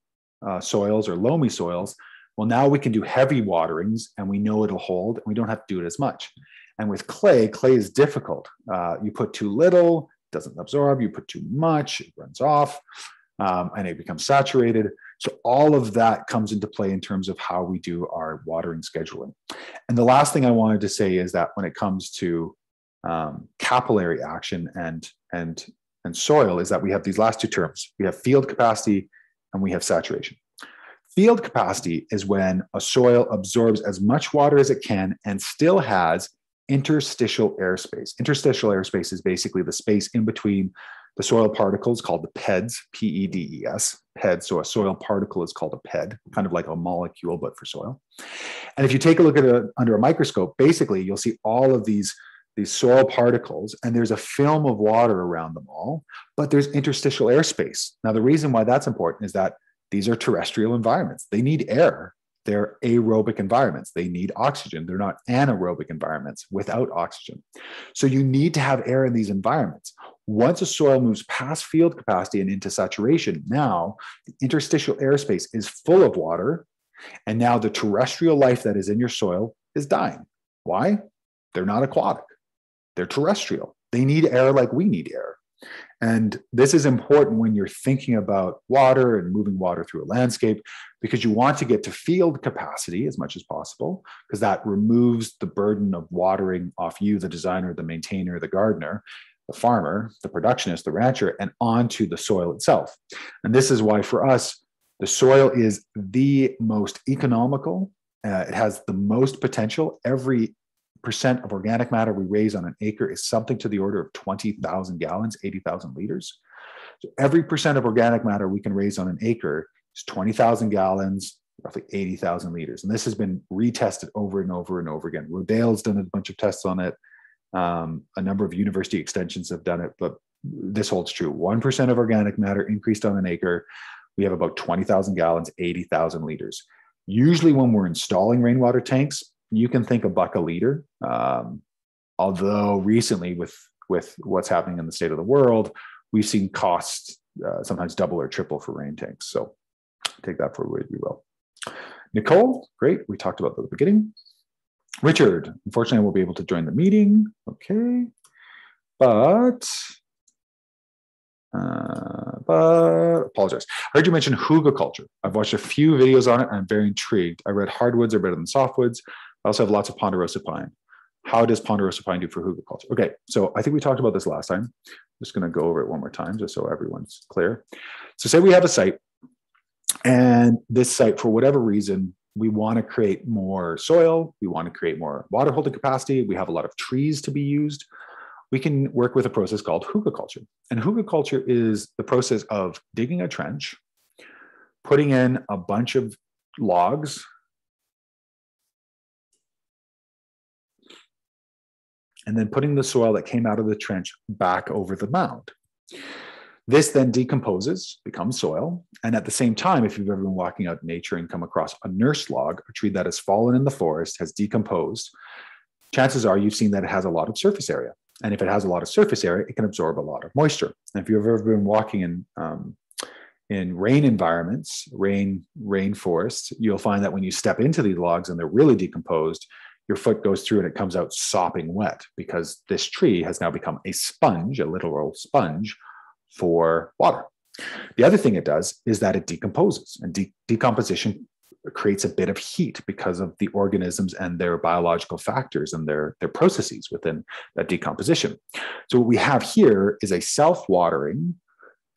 S1: uh, soils or loamy soils, well, now we can do heavy waterings and we know it'll hold and we don't have to do it as much. And with clay, clay is difficult. Uh, you put too little, it doesn't absorb. You put too much, it runs off um, and it becomes saturated. So all of that comes into play in terms of how we do our watering scheduling. And the last thing I wanted to say is that when it comes to um, capillary action and and and soil, is that we have these last two terms. We have field capacity and we have saturation. Field capacity is when a soil absorbs as much water as it can and still has interstitial airspace. Interstitial airspace is basically the space in between the soil particles called the PEDs, P E D E S, PED. So a soil particle is called a PED, kind of like a molecule, but for soil. And if you take a look at it under a microscope, basically you'll see all of these, these soil particles, and there's a film of water around them all, but there's interstitial airspace. Now, the reason why that's important is that these are terrestrial environments. They need air. They're aerobic environments. They need oxygen. They're not anaerobic environments without oxygen. So you need to have air in these environments. Once a soil moves past field capacity and into saturation, now the interstitial airspace is full of water. And now the terrestrial life that is in your soil is dying. Why? They're not aquatic, they're terrestrial. They need air like we need air. And this is important when you're thinking about water and moving water through a landscape because you want to get to field capacity as much as possible because that removes the burden of watering off you, the designer, the maintainer, the gardener, the farmer, the productionist, the rancher, and onto the soil itself. And this is why for us, the soil is the most economical. Uh, it has the most potential. Every percent of organic matter we raise on an acre is something to the order of 20,000 gallons, 80,000 liters. So every percent of organic matter we can raise on an acre is 20,000 gallons, roughly 80,000 liters. And this has been retested over and over and over again. Rodale's done a bunch of tests on it. Um, a number of university extensions have done it, but this holds true. 1% of organic matter increased on an acre. We have about 20,000 gallons, 80,000 liters. Usually, when we're installing rainwater tanks, you can think a buck a liter. Um, although recently, with with what's happening in the state of the world, we've seen costs uh, sometimes double or triple for rain tanks. So take that for what you will. Nicole, great. We talked about that at the beginning. Richard, unfortunately, I won't be able to join the meeting. Okay. But, uh, but apologize. I heard you mention hugelkultur. I've watched a few videos on it. I'm very intrigued. I read hardwoods are better than softwoods. I also have lots of ponderosa pine. How does ponderosa pine do for hugelkultur? Okay, so I think we talked about this last time. I'm just going to go over it one more time just so everyone's clear. So, say we have a site, and this site, for whatever reason, we want to create more soil, we want to create more water holding capacity, we have a lot of trees to be used. We can work with a process called hugelkultur. And hugelkultur is the process of digging a trench, putting in a bunch of logs, and then putting the soil that came out of the trench back over the mound. This then decomposes, becomes soil. And at the same time, if you've ever been walking out in nature and come across a nurse log, a tree that has fallen in the forest, has decomposed, chances are you've seen that it has a lot of surface area. And if it has a lot of surface area, it can absorb a lot of moisture. And if you've ever been walking in um, in rain environments, rain rainforests, you'll find that when you step into these logs and they're really decomposed, your foot goes through and it comes out sopping wet because this tree has now become a sponge, a literal sponge for water. The other thing it does is that it decomposes, and de- decomposition creates a bit of heat because of the organisms and their biological factors and their, their processes within that decomposition. So, what we have here is a self watering,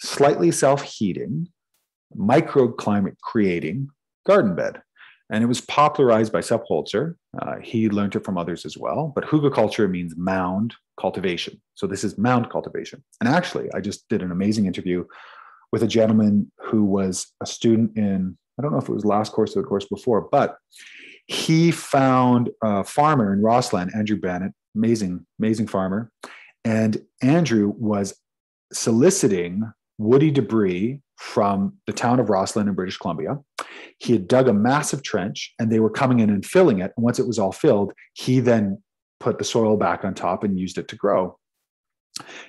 S1: slightly self heating, microclimate creating garden bed. And it was popularized by Sepp Holzer. Uh, he learned it from others as well. But hugelkultur means mound cultivation. So this is mound cultivation. And actually, I just did an amazing interview with a gentleman who was a student in, I don't know if it was last course or the course before, but he found a farmer in Rossland, Andrew Bennett, amazing, amazing farmer. And Andrew was soliciting woody debris from the town of Rossland in British Columbia. He had dug a massive trench and they were coming in and filling it. And once it was all filled, he then put the soil back on top and used it to grow.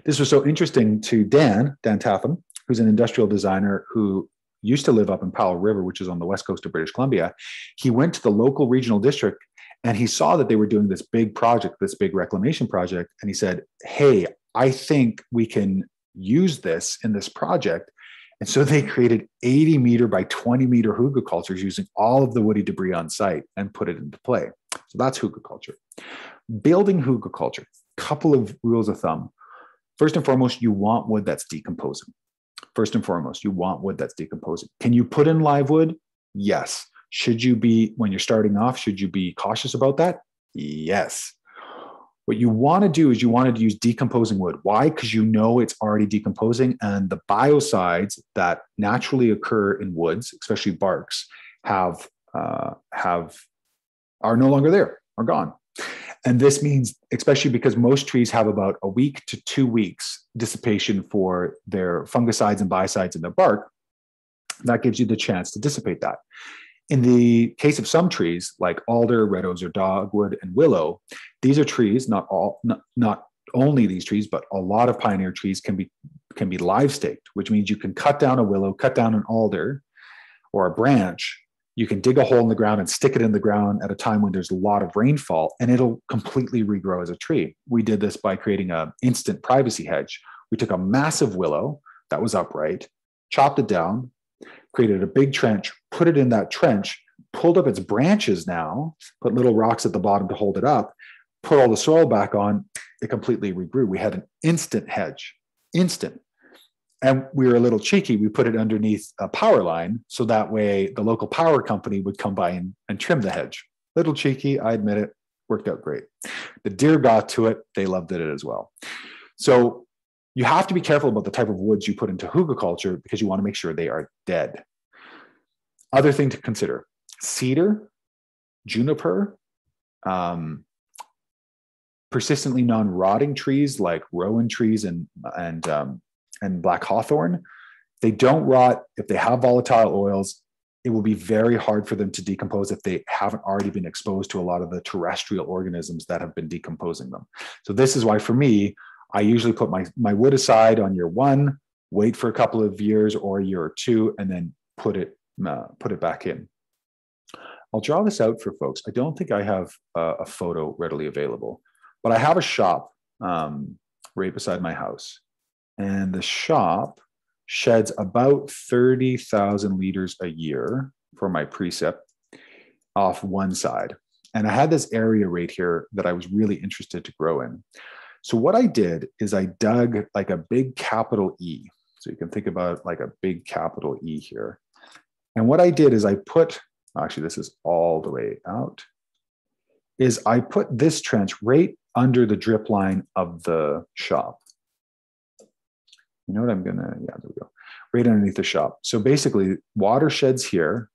S1: This was so interesting to Dan, Dan Tatham, who's an industrial designer who used to live up in Powell River, which is on the west coast of British Columbia. He went to the local regional district and he saw that they were doing this big project, this big reclamation project. And he said, Hey, I think we can use this in this project and so they created 80 meter by 20 meter hugelkulturs using all of the woody debris on site and put it into play. So that's hugelkultur. Building hugelkultur, couple of rules of thumb. First and foremost, you want wood that's decomposing. First and foremost, you want wood that's decomposing. Can you put in live wood? Yes. Should you be, when you're starting off, should you be cautious about that? Yes. What you want to do is you want to use decomposing wood. Why? Because you know it's already decomposing, and the biocides that naturally occur in woods, especially barks, have uh, have are no longer there, are gone. And this means, especially because most trees have about a week to two weeks dissipation for their fungicides and biocides in their bark, that gives you the chance to dissipate that. In the case of some trees like alder, red osier dogwood, and willow, these are trees, not all, not, not only these trees, but a lot of pioneer trees can be can be live staked, which means you can cut down a willow, cut down an alder or a branch. You can dig a hole in the ground and stick it in the ground at a time when there's a lot of rainfall, and it'll completely regrow as a tree. We did this by creating an instant privacy hedge. We took a massive willow that was upright, chopped it down, created a big trench, put it in that trench, pulled up its branches now, put little rocks at the bottom to hold it up, put all the soil back on, it completely regrew. We had an instant hedge, instant. And we were a little cheeky. We put it underneath a power line so that way the local power company would come by and, and trim the hedge. Little cheeky, I admit it, worked out great. The deer got to it, they loved it as well. So you have to be careful about the type of woods you put into hugelkultur because you want to make sure they are dead. Other thing to consider cedar, juniper, um, persistently non-rotting trees like rowan trees and and um, and black hawthorn. They don't rot if they have volatile oils. It will be very hard for them to decompose if they haven't already been exposed to a lot of the terrestrial organisms that have been decomposing them. So this is why, for me, I usually put my, my wood aside on year one. wait for a couple of years or a year or two, and then put it uh, put it back in. I'll draw this out for folks. I don't think I have a, a photo readily available, but I have a shop um, right beside my house, and the shop sheds about 30,000 liters a year for my precip off one side. And I had this area right here that I was really interested to grow in. So what I did is I dug like a big capital E. So you can think about like a big capital E here. And what I did is I put, actually this is all the way out, is I put this trench right under the drip line of the shop. You know what I'm gonna, yeah, there we go. Right underneath the shop. So basically water sheds here,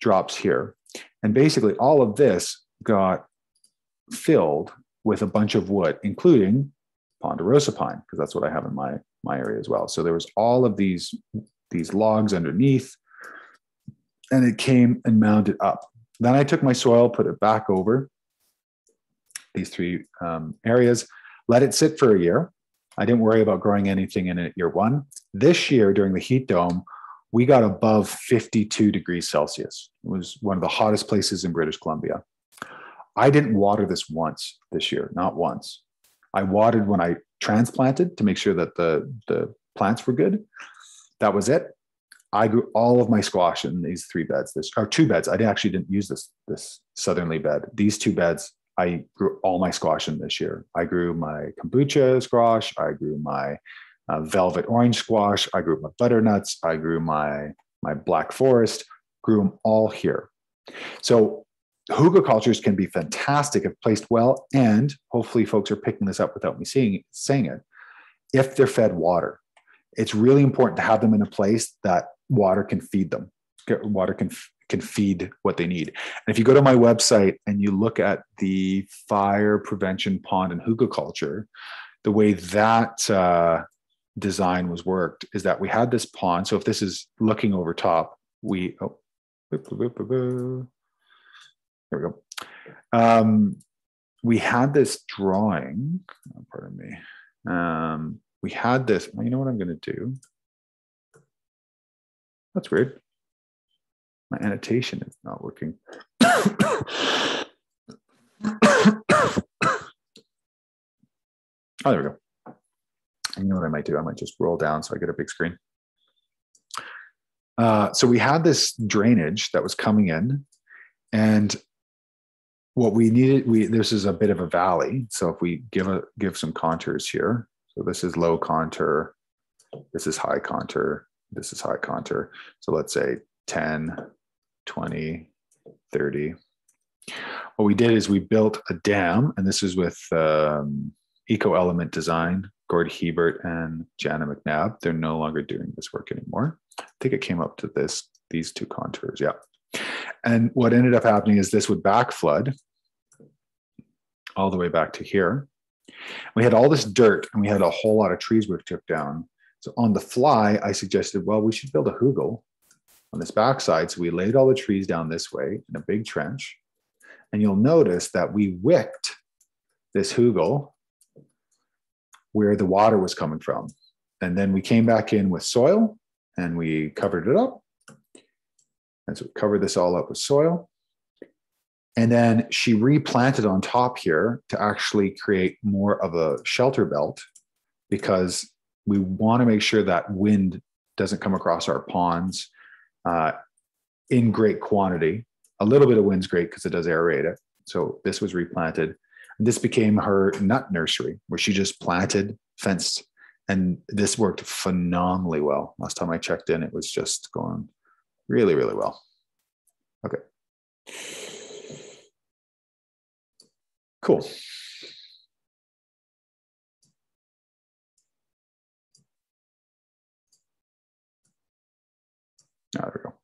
S1: drops here. And basically all of this got filled with a bunch of wood, including ponderosa pine, because that's what I have in my, my area as well. So there was all of these, these logs underneath and it came and mounded up. Then I took my soil, put it back over these three um, areas, let it sit for a year. I didn't worry about growing anything in it year one. This year during the heat dome, we got above 52 degrees Celsius. It was one of the hottest places in British Columbia. I didn't water this once this year, not once. I watered when I transplanted to make sure that the, the plants were good. That was it. I grew all of my squash in these three beds. This or two beds. I actually didn't use this this southerly bed. These two beds, I grew all my squash in this year. I grew my kabocha squash. I grew my uh, velvet orange squash. I grew my butternuts. I grew my my black forest. Grew them all here. So hugelkulturs can be fantastic if placed well, and hopefully folks are picking this up without me seeing saying it. If they're fed water, it's really important to have them in a place that water can feed them. Water can can feed what they need. And if you go to my website and you look at the fire prevention pond and hugelkultur, the way that uh, design was worked is that we had this pond. So if this is looking over top, we oh, there we go. Um, we had this drawing. Oh, pardon me. Um, we had this. You know what I'm going to do? That's weird. My annotation is not working. oh, there we go. You know what I might do? I might just roll down so I get a big screen. Uh, so we had this drainage that was coming in, and what we needed, we this is a bit of a valley. So if we give a give some contours here, so this is low contour, this is high contour, this is high contour. So let's say 10, 20, 30. What we did is we built a dam, and this is with um, Eco Element Design, Gord Hebert and Jana McNabb. They're no longer doing this work anymore. I think it came up to this, these two contours. Yeah. And what ended up happening is this would back flood all the way back to here. We had all this dirt and we had a whole lot of trees we took down. So on the fly, I suggested, well, we should build a hugel on this backside. So we laid all the trees down this way in a big trench. And you'll notice that we wicked this hugel where the water was coming from. And then we came back in with soil and we covered it up. And so we covered this all up with soil. And then she replanted on top here to actually create more of a shelter belt because we want to make sure that wind doesn't come across our ponds uh, in great quantity. A little bit of wind's great because it does aerate it. So this was replanted. This became her nut nursery where she just planted, fenced, and this worked phenomenally well. Last time I checked in, it was just going really, really well. Okay. Cool. There we go.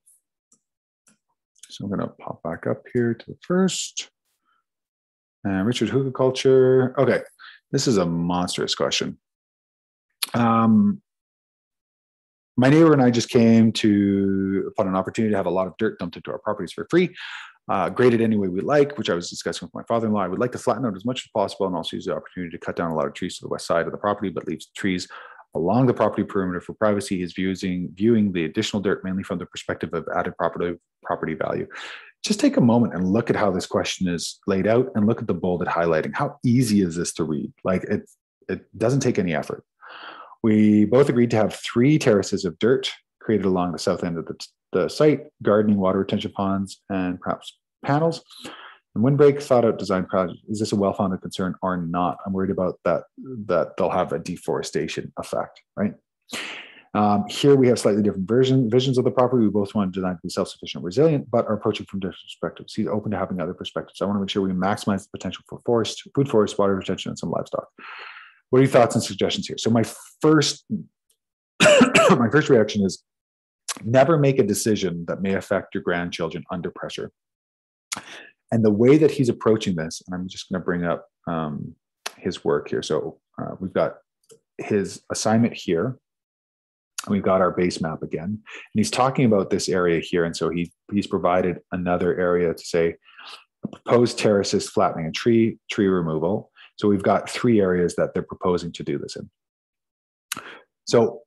S1: So I'm going to pop back up here to the first. And Richard culture. Okay, this is a monstrous question. Um, my neighbor and I just came to upon an opportunity to have a lot of dirt dumped into our properties for free, uh, graded any way we like, which I was discussing with my father-in-law. I would like to flatten out as much as possible and also use the opportunity to cut down a lot of trees to the west side of the property, but leave trees along the property perimeter for privacy. He's viewing, viewing the additional dirt mainly from the perspective of added property, property value. Just take a moment and look at how this question is laid out and look at the bolded highlighting. How easy is this to read? Like it, it doesn't take any effort. We both agreed to have three terraces of dirt created along the south end of the, the site, gardening, water retention ponds, and perhaps panels. And windbreak thought out design project, is this a well-founded concern or not? I'm worried about that, that they'll have a deforestation effect, right? Um, here we have slightly different version, visions of the property. We both want to design to be self-sufficient, resilient, but are approaching from different perspectives. He's open to having other perspectives. I want to make sure we maximize the potential for forest, food forest, water retention, and some livestock. What are your thoughts and suggestions here? So my first, my first reaction is never make a decision that may affect your grandchildren under pressure. And the way that he's approaching this, and I'm just going to bring up um, his work here. So uh, we've got his assignment here. We've got our base map again, and he's talking about this area here. And so he he's provided another area to say proposed terraces, flattening a tree, tree removal. So we've got three areas that they're proposing to do this in. So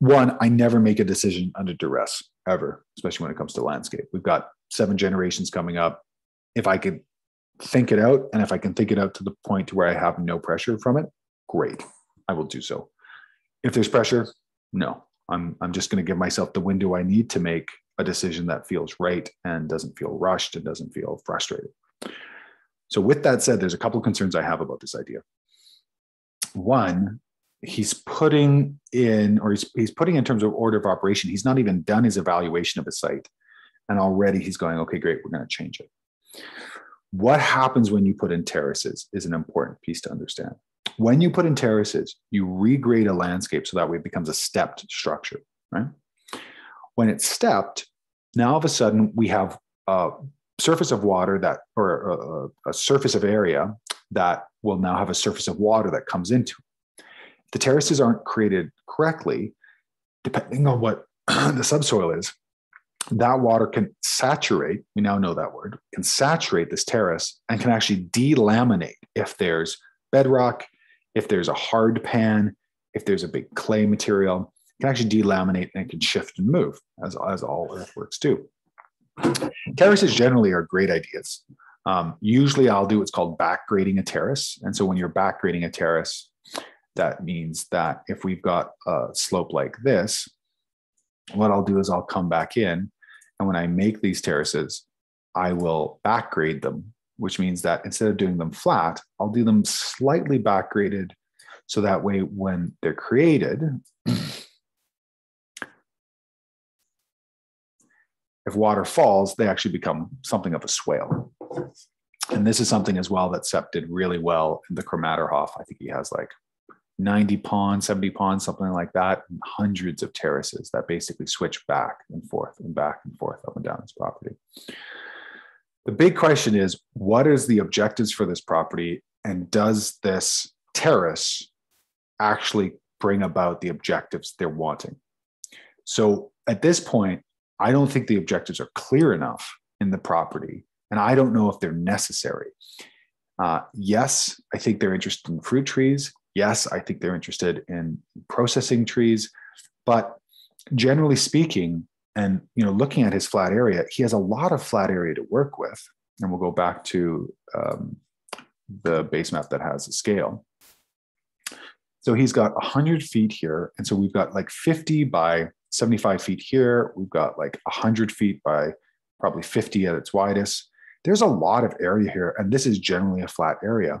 S1: one, I never make a decision under duress ever, especially when it comes to landscape. We've got seven generations coming up if I could think it out and if I can think it out to the point to where I have no pressure from it, great. I will do so. If there's pressure, no. I'm I'm just going to give myself the window I need to make a decision that feels right and doesn't feel rushed and doesn't feel frustrated. So with that said, there's a couple of concerns I have about this idea. One, he's putting in, or he's, he's putting in terms of order of operation, he's not even done his evaluation of his site. And already he's going, okay, great, we're going to change it. What happens when you put in terraces is an important piece to understand. When you put in terraces, you regrade a landscape so that way it becomes a stepped structure, right? When it's stepped, now all of a sudden we have a surface of water that, or a, a surface of area that will now have a surface of water that comes into. If the terraces aren't created correctly, depending on what the subsoil is, that water can saturate, we now know that word, can saturate this terrace and can actually delaminate if there's bedrock, if there's a hard pan, if there's a big clay material, it can actually delaminate and it can shift and move as, as all earthworks do. Terraces generally are great ideas. Um, usually I'll do what's called backgrading a terrace. And so when you're backgrading a terrace, that means that if we've got a slope like this, what I'll do is I'll come back in and when I make these terraces, I will backgrade them, which means that instead of doing them flat, I'll do them slightly backgraded. So that way, when they're created, if water falls, they actually become something of a swale. And this is something as well that Sepp did really well in the Krameterhof. I think he has like 90 ponds, 70 ponds, something like that, and hundreds of terraces that basically switch back and forth and back and forth up and down this property. The big question is what is the objectives for this property and does this terrace actually bring about the objectives they're wanting? So at this point, I don't think the objectives are clear enough in the property, and I don't know if they're necessary. Uh, yes, I think they're interested in fruit trees yes, I think they're interested in processing trees, but generally speaking, and you know, looking at his flat area, he has a lot of flat area to work with. And we'll go back to um, the base map that has a scale. So he's got 100 feet here. And so we've got like 50 by 75 feet here. We've got like 100 feet by probably 50 at its widest. There's a lot of area here. And this is generally a flat area.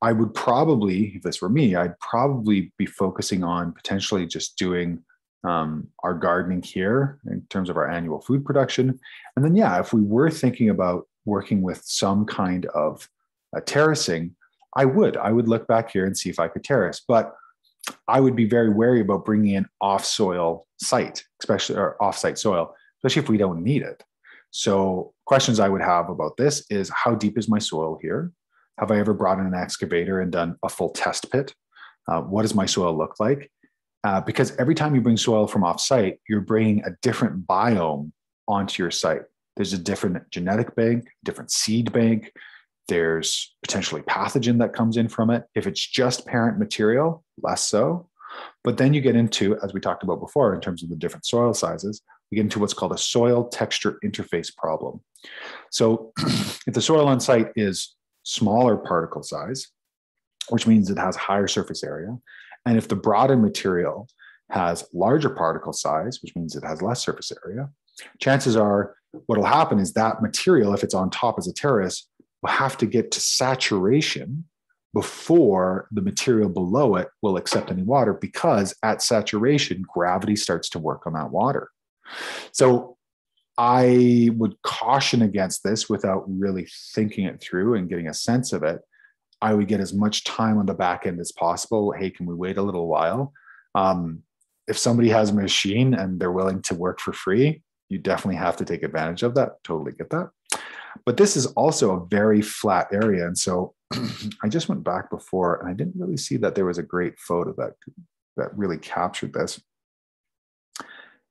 S1: I would probably, if this were me, I'd probably be focusing on potentially just doing um, our gardening here in terms of our annual food production. And then, yeah, if we were thinking about working with some kind of uh, terracing, I would. I would look back here and see if I could terrace. But I would be very wary about bringing in off soil site, especially or off site soil, especially if we don't need it. So, questions I would have about this is how deep is my soil here? Have I ever brought in an excavator and done a full test pit? Uh, what does my soil look like? Uh, because every time you bring soil from off site, you're bringing a different biome onto your site. There's a different genetic bank, different seed bank. There's potentially pathogen that comes in from it. If it's just parent material, less so. But then you get into, as we talked about before, in terms of the different soil sizes, we get into what's called a soil texture interface problem. So if the soil on site is smaller particle size, which means it has higher surface area, and if the broader material has larger particle size, which means it has less surface area, chances are what will happen is that material, if it's on top as a terrace, have to get to saturation before the material below it will accept any water because at saturation, gravity starts to work on that water. So I would caution against this without really thinking it through and getting a sense of it. I would get as much time on the back end as possible. Hey, can we wait a little while? Um, if somebody has a machine and they're willing to work for free, you definitely have to take advantage of that. Totally get that. But this is also a very flat area. And so I just went back before and I didn't really see that there was a great photo that, that really captured this.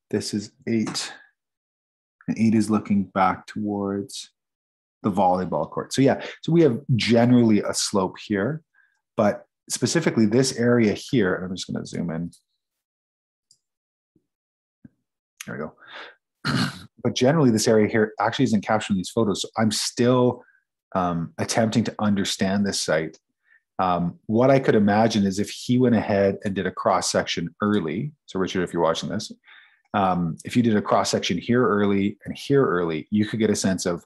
S1: This is eight. And eight is looking back towards the volleyball court. So yeah, so we have generally a slope here, but specifically this area here, and I'm just going to zoom in. There we go. but generally, this area here actually isn't capturing these photos. So I'm still um, attempting to understand this site. Um, what I could imagine is if he went ahead and did a cross section early. So, Richard, if you're watching this, um, if you did a cross section here early and here early, you could get a sense of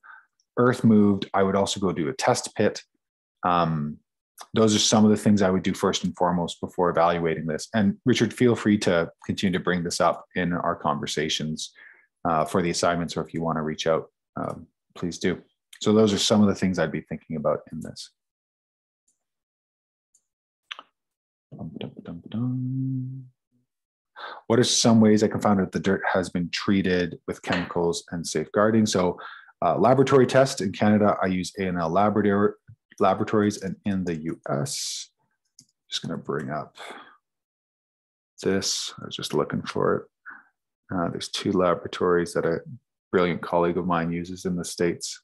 S1: earth moved. I would also go do a test pit. Um, those are some of the things I would do first and foremost before evaluating this. And Richard, feel free to continue to bring this up in our conversations uh, for the assignments, or if you want to reach out, um, please do. So those are some of the things I'd be thinking about in this. What are some ways I can find out the dirt has been treated with chemicals and safeguarding? So uh, laboratory test in Canada, I use A&L laboratory, laboratories and in the US, just gonna bring up this. I was just looking for it. Uh, there's two laboratories that a brilliant colleague of mine uses in the States.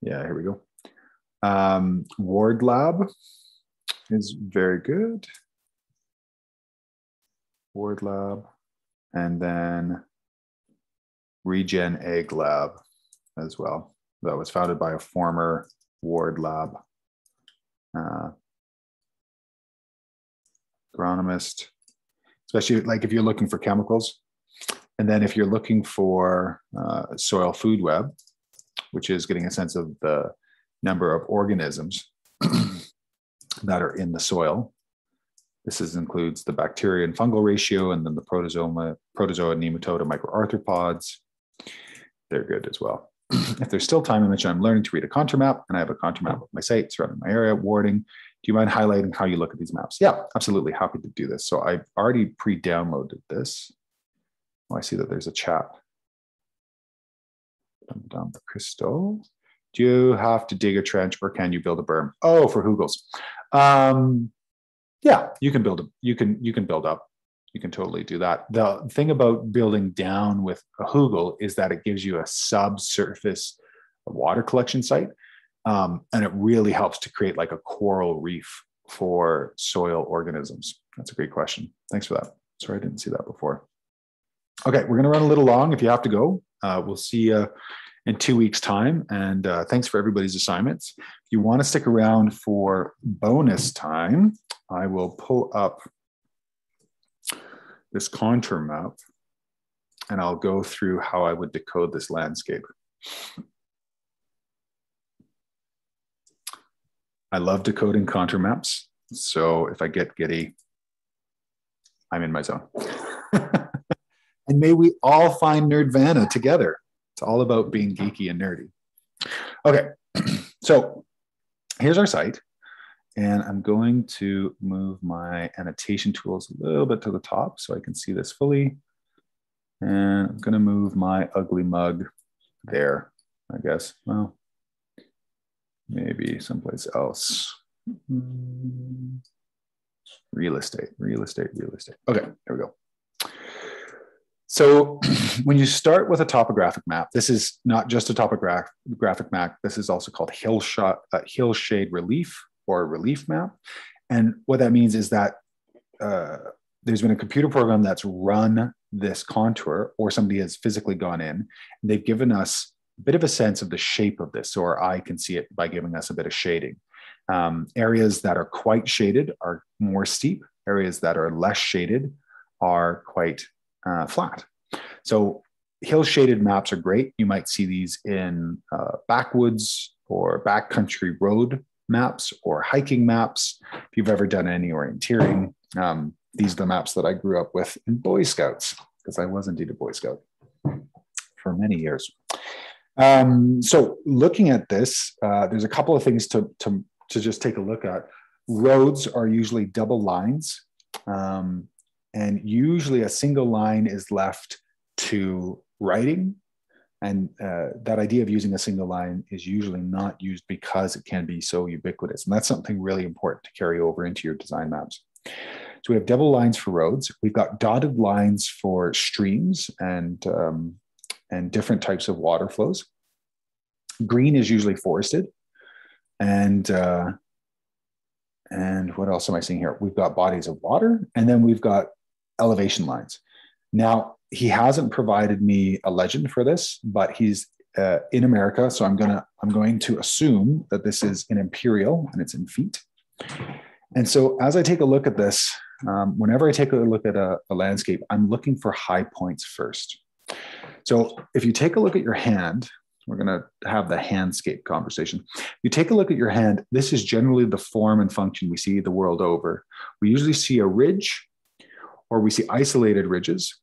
S1: Yeah, here we go. Um, Ward Lab is very good. Ward Lab. And then Regen Ag Lab as well. That was founded by a former Ward Lab uh, agronomist, especially like if you're looking for chemicals. And then if you're looking for uh, soil food web, which is getting a sense of the number of organisms that are in the soil. This is, includes the bacteria and fungal ratio, and then the protozoa, protozoa, nematode, microarthropods. They're good as well. if there's still time, I mentioned I'm learning to read a contour map, and I have a contour map of my site surrounding my area, warding. Do you mind highlighting how you look at these maps? Yeah, absolutely. Happy to do this. So I've already pre-downloaded this. Oh, I see that there's a chat. The crystal. Do you have to dig a trench or can you build a berm? Oh, for Hugels. Um, yeah, you can build a, you can you can build up. You can totally do that. The thing about building down with a Hugel is that it gives you a subsurface water collection site. Um, and it really helps to create like a coral reef for soil organisms. That's a great question. Thanks for that. Sorry, I didn't see that before. Okay, we're going to run a little long if you have to go. Uh, we'll see you in two weeks' time. And uh, thanks for everybody's assignments. If you want to stick around for bonus time, I will pull up this contour map and I'll go through how I would decode this landscape. I love decoding contour maps. So if I get giddy, I'm in my zone. and may we all find Nerdvana together. It's all about being geeky and nerdy. Okay, so here's our site. And I'm going to move my annotation tools a little bit to the top so I can see this fully. And I'm going to move my ugly mug there, I guess. Well, maybe someplace else. Real estate, real estate, real estate. Okay, there we go. So when you start with a topographic map, this is not just a topographic graphic map. This is also called hill, shot, uh, hill shade relief or relief map. And what that means is that uh, there's been a computer program that's run this contour or somebody has physically gone in. they've given us a bit of a sense of the shape of this so our eye can see it by giving us a bit of shading. Um, areas that are quite shaded are more steep. Areas that are less shaded are quite uh, flat. So hill shaded maps are great. You might see these in uh, backwoods or backcountry road maps or hiking maps. If you've ever done any orienteering, um, these are the maps that I grew up with in Boy Scouts because I was indeed a Boy Scout for many years. Um, so looking at this, uh, there's a couple of things to, to, to just take a look at. Roads are usually double lines. Um, and usually a single line is left to writing. And uh, that idea of using a single line is usually not used because it can be so ubiquitous. And that's something really important to carry over into your design maps. So we have double lines for roads. We've got dotted lines for streams and, um, and different types of water flows. Green is usually forested. And uh, and what else am I seeing here? We've got bodies of water, and then we've got elevation lines. Now, he hasn't provided me a legend for this, but he's uh, in America, so I'm gonna I'm going to assume that this is an imperial and it's in feet. And so, as I take a look at this, um, whenever I take a look at a, a landscape, I'm looking for high points first. So, if you take a look at your hand, we're going to have the handscape conversation. You take a look at your hand, this is generally the form and function we see the world over. We usually see a ridge or we see isolated ridges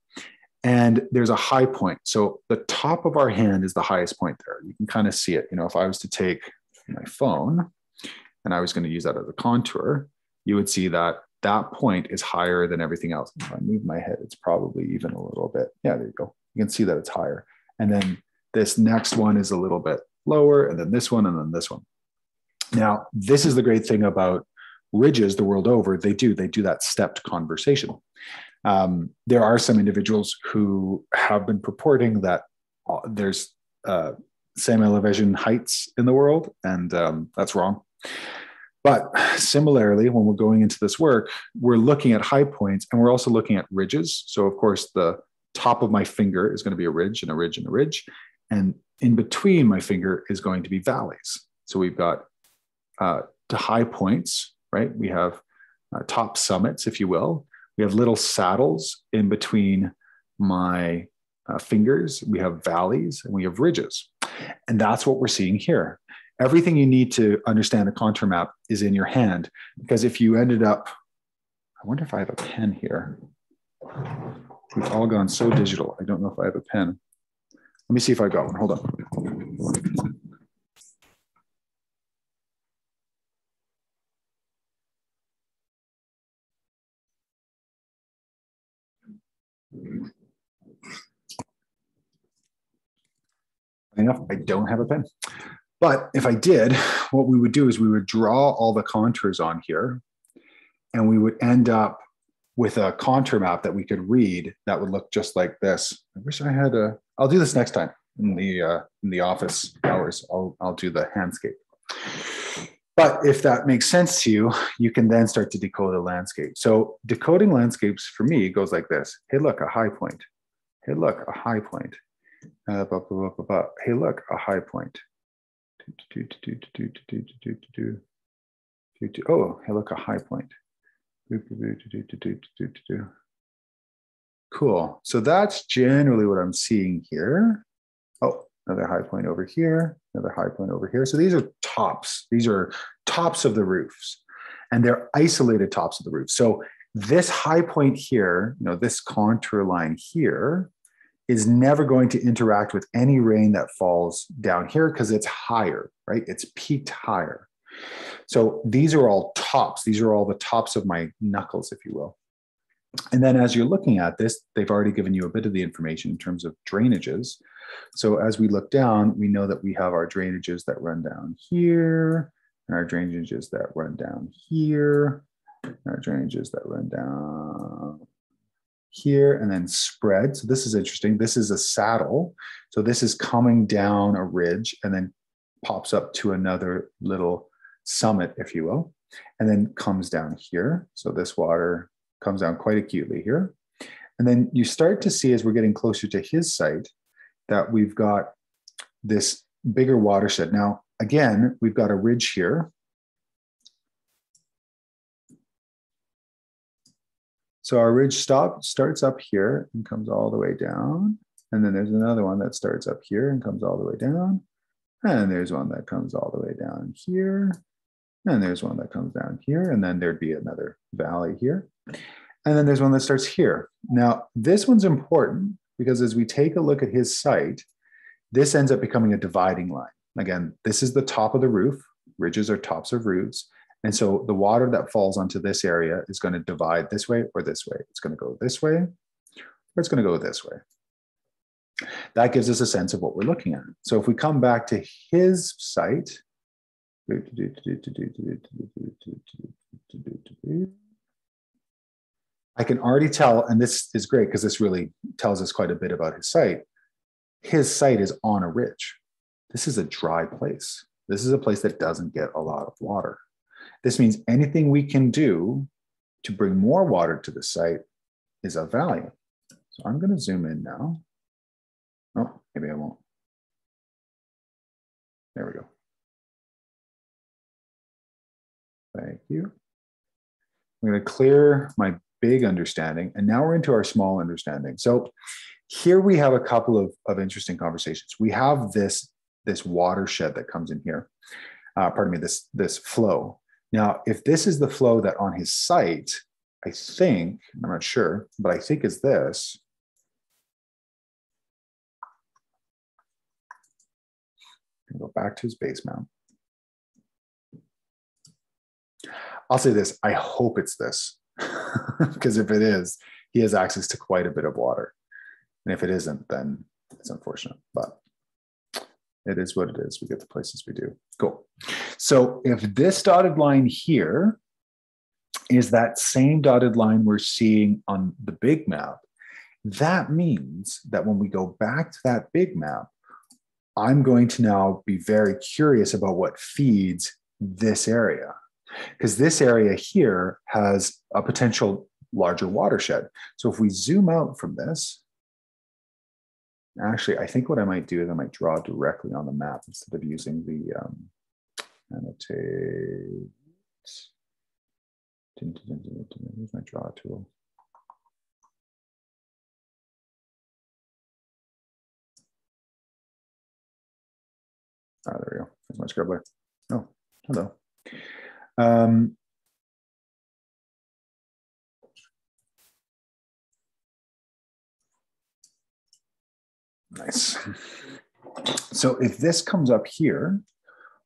S1: and there's a high point. So the top of our hand is the highest point there. You can kind of see it. You know, if I was to take my phone and I was going to use that as a contour, you would see that that point is higher than everything else. If I move my head, it's probably even a little bit. Yeah, there you go. You can see that it's higher. And then this next one is a little bit lower, and then this one, and then this one. Now, this is the great thing about ridges the world over. They do, they do that stepped conversation. Um, there are some individuals who have been purporting that uh, there's uh, same elevation heights in the world, and um, that's wrong. But similarly, when we're going into this work, we're looking at high points and we're also looking at ridges. So, of course, the top of my finger is going to be a ridge and a ridge and a ridge. And in between my finger is going to be valleys. So, we've got uh, high points, right? We have uh, top summits, if you will. We have little saddles in between my uh, fingers. We have valleys and we have ridges. And that's what we're seeing here. Everything you need to understand a contour map is in your hand. Because if you ended up, I wonder if I have a pen here. We've all gone so digital. I don't know if I have a pen. Let me see if I got one. Hold on. Enough, I don't have a pen. But if I did, what we would do is we would draw all the contours on here and we would end up with a contour map that we could read that would look just like this. I wish I had a, I'll do this next time in the, uh, in the office hours. I'll, I'll do the handscape. But if that makes sense to you, you can then start to decode a landscape. So decoding landscapes for me goes like this. Hey, look, a high point. Hey, look, a high point. Uh, blah, blah, blah, hey, look, a high point. Oh, hey, look, a high point. Cool. So that's generally what I'm seeing here. Oh, another high point over here, another high point over here. So these are tops. These are tops of the roofs, and they're isolated tops of the roof. So this high point here, you know, this contour line here is never going to interact with any rain that falls down here because it's higher, right? It's peaked higher. So these are all tops. These are all the tops of my knuckles, if you will. And then as you're looking at this, they've already given you a bit of the information in terms of drainages. So as we look down, we know that we have our drainages that run down here, and our drainages that run down here, and our drainages that run down here and then spread. So this is interesting. This is a saddle. So this is coming down a ridge and then pops up to another little summit, if you will, and then comes down here. So this water comes down quite acutely here. And then you start to see as we're getting closer to his site that we've got this bigger watershed. Now, again, we've got a ridge here. So our ridge stop starts up here and comes all the way down. And then there's another one that starts up here and comes all the way down. And there's one that comes all the way down here. And there's one that comes down here. And then there'd be another valley here. And then there's one that starts here. Now, this one's important because as we take a look at his site, this ends up becoming a dividing line. Again, this is the top of the roof. Ridges are tops of roofs. And so the water that falls onto this area is going to divide this way or this way. It's going to go this way or it's going to go this way. That gives us a sense of what we're looking at. So if we come back to his site, I can already tell, and this is great because this really tells us quite a bit about his site. His site is on a ridge. This is a dry place. This is a place that doesn't get a lot of water. This means anything we can do to bring more water to the site is of value. So I'm going to zoom in now. Oh, maybe I won't. There we go. Thank you. I'm going to clear my big understanding, and now we're into our small understanding. So here we have a couple of, of interesting conversations. We have this, this watershed that comes in here. Uh, pardon me, this, this flow. Now, if this is the flow that on his site, I think, I'm not sure, but I think is this. Go back to his base map. I'll say this I hope it's this, because if it is, he has access to quite a bit of water. And if it isn't, then it's unfortunate, but it is what it is. We get the places we do. Cool. So if this dotted line here is that same dotted line we're seeing on the big map, that means that when we go back to that big map, I'm going to now be very curious about what feeds this area. Because this area here has a potential larger watershed. So if we zoom out from this, actually, I think what I might do is I might draw directly on the map instead of using the um, annotate. Where's my draw tool? Ah, there we go. There's my scribbler. Oh, hello. Um, nice. So if this comes up here,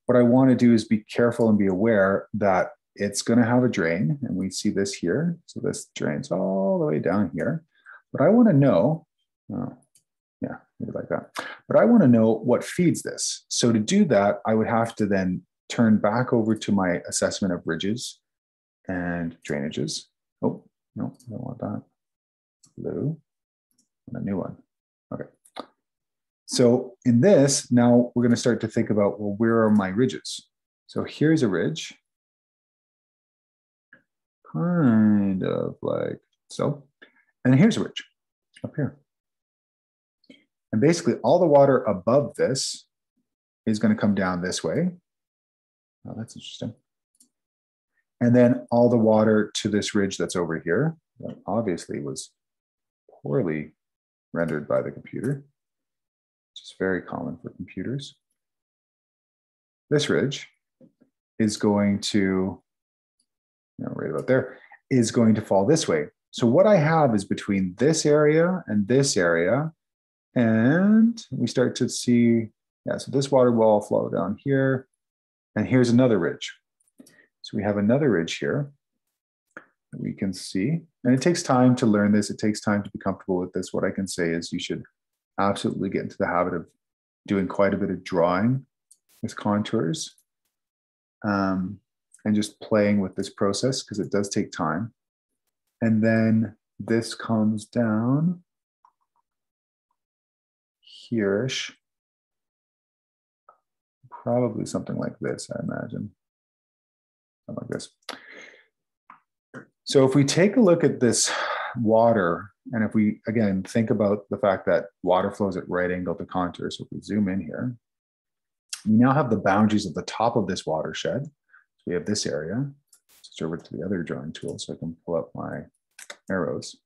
S1: what I want to do is be careful and be aware that it's going to have a drain, and we see this here. So this drains all the way down here. But I want to know, oh, yeah, maybe like that. But I want to know what feeds this. So to do that, I would have to then turn back over to my assessment of ridges and drainages. Oh, no, I don't want that. Blue, and a new one. Okay. So in this, now we're going to start to think about, well, where are my ridges? So here's a ridge. Kind of like so. And here's a ridge up here. And basically all the water above this is going to come down this way. Oh, that's interesting. And then all the water to this ridge that's over here, that obviously was poorly rendered by the computer, which is very common for computers. This ridge is going to, you know, right about there, is going to fall this way. So what I have is between this area and this area, and we start to see, yeah, so this water will flow down here, and here's another ridge. So we have another ridge here that we can see. And it takes time to learn this. It takes time to be comfortable with this. What I can say is you should absolutely get into the habit of doing quite a bit of drawing with contours um, and just playing with this process because it does take time. And then this comes down here-ish. Probably something like this, I imagine. Something like this. So if we take a look at this water, and if we, again, think about the fact that water flows at right angle to contour, so if we zoom in here, we now have the boundaries of the top of this watershed. So we have this area. Switch over to the other drawing tool so I can pull up my arrows.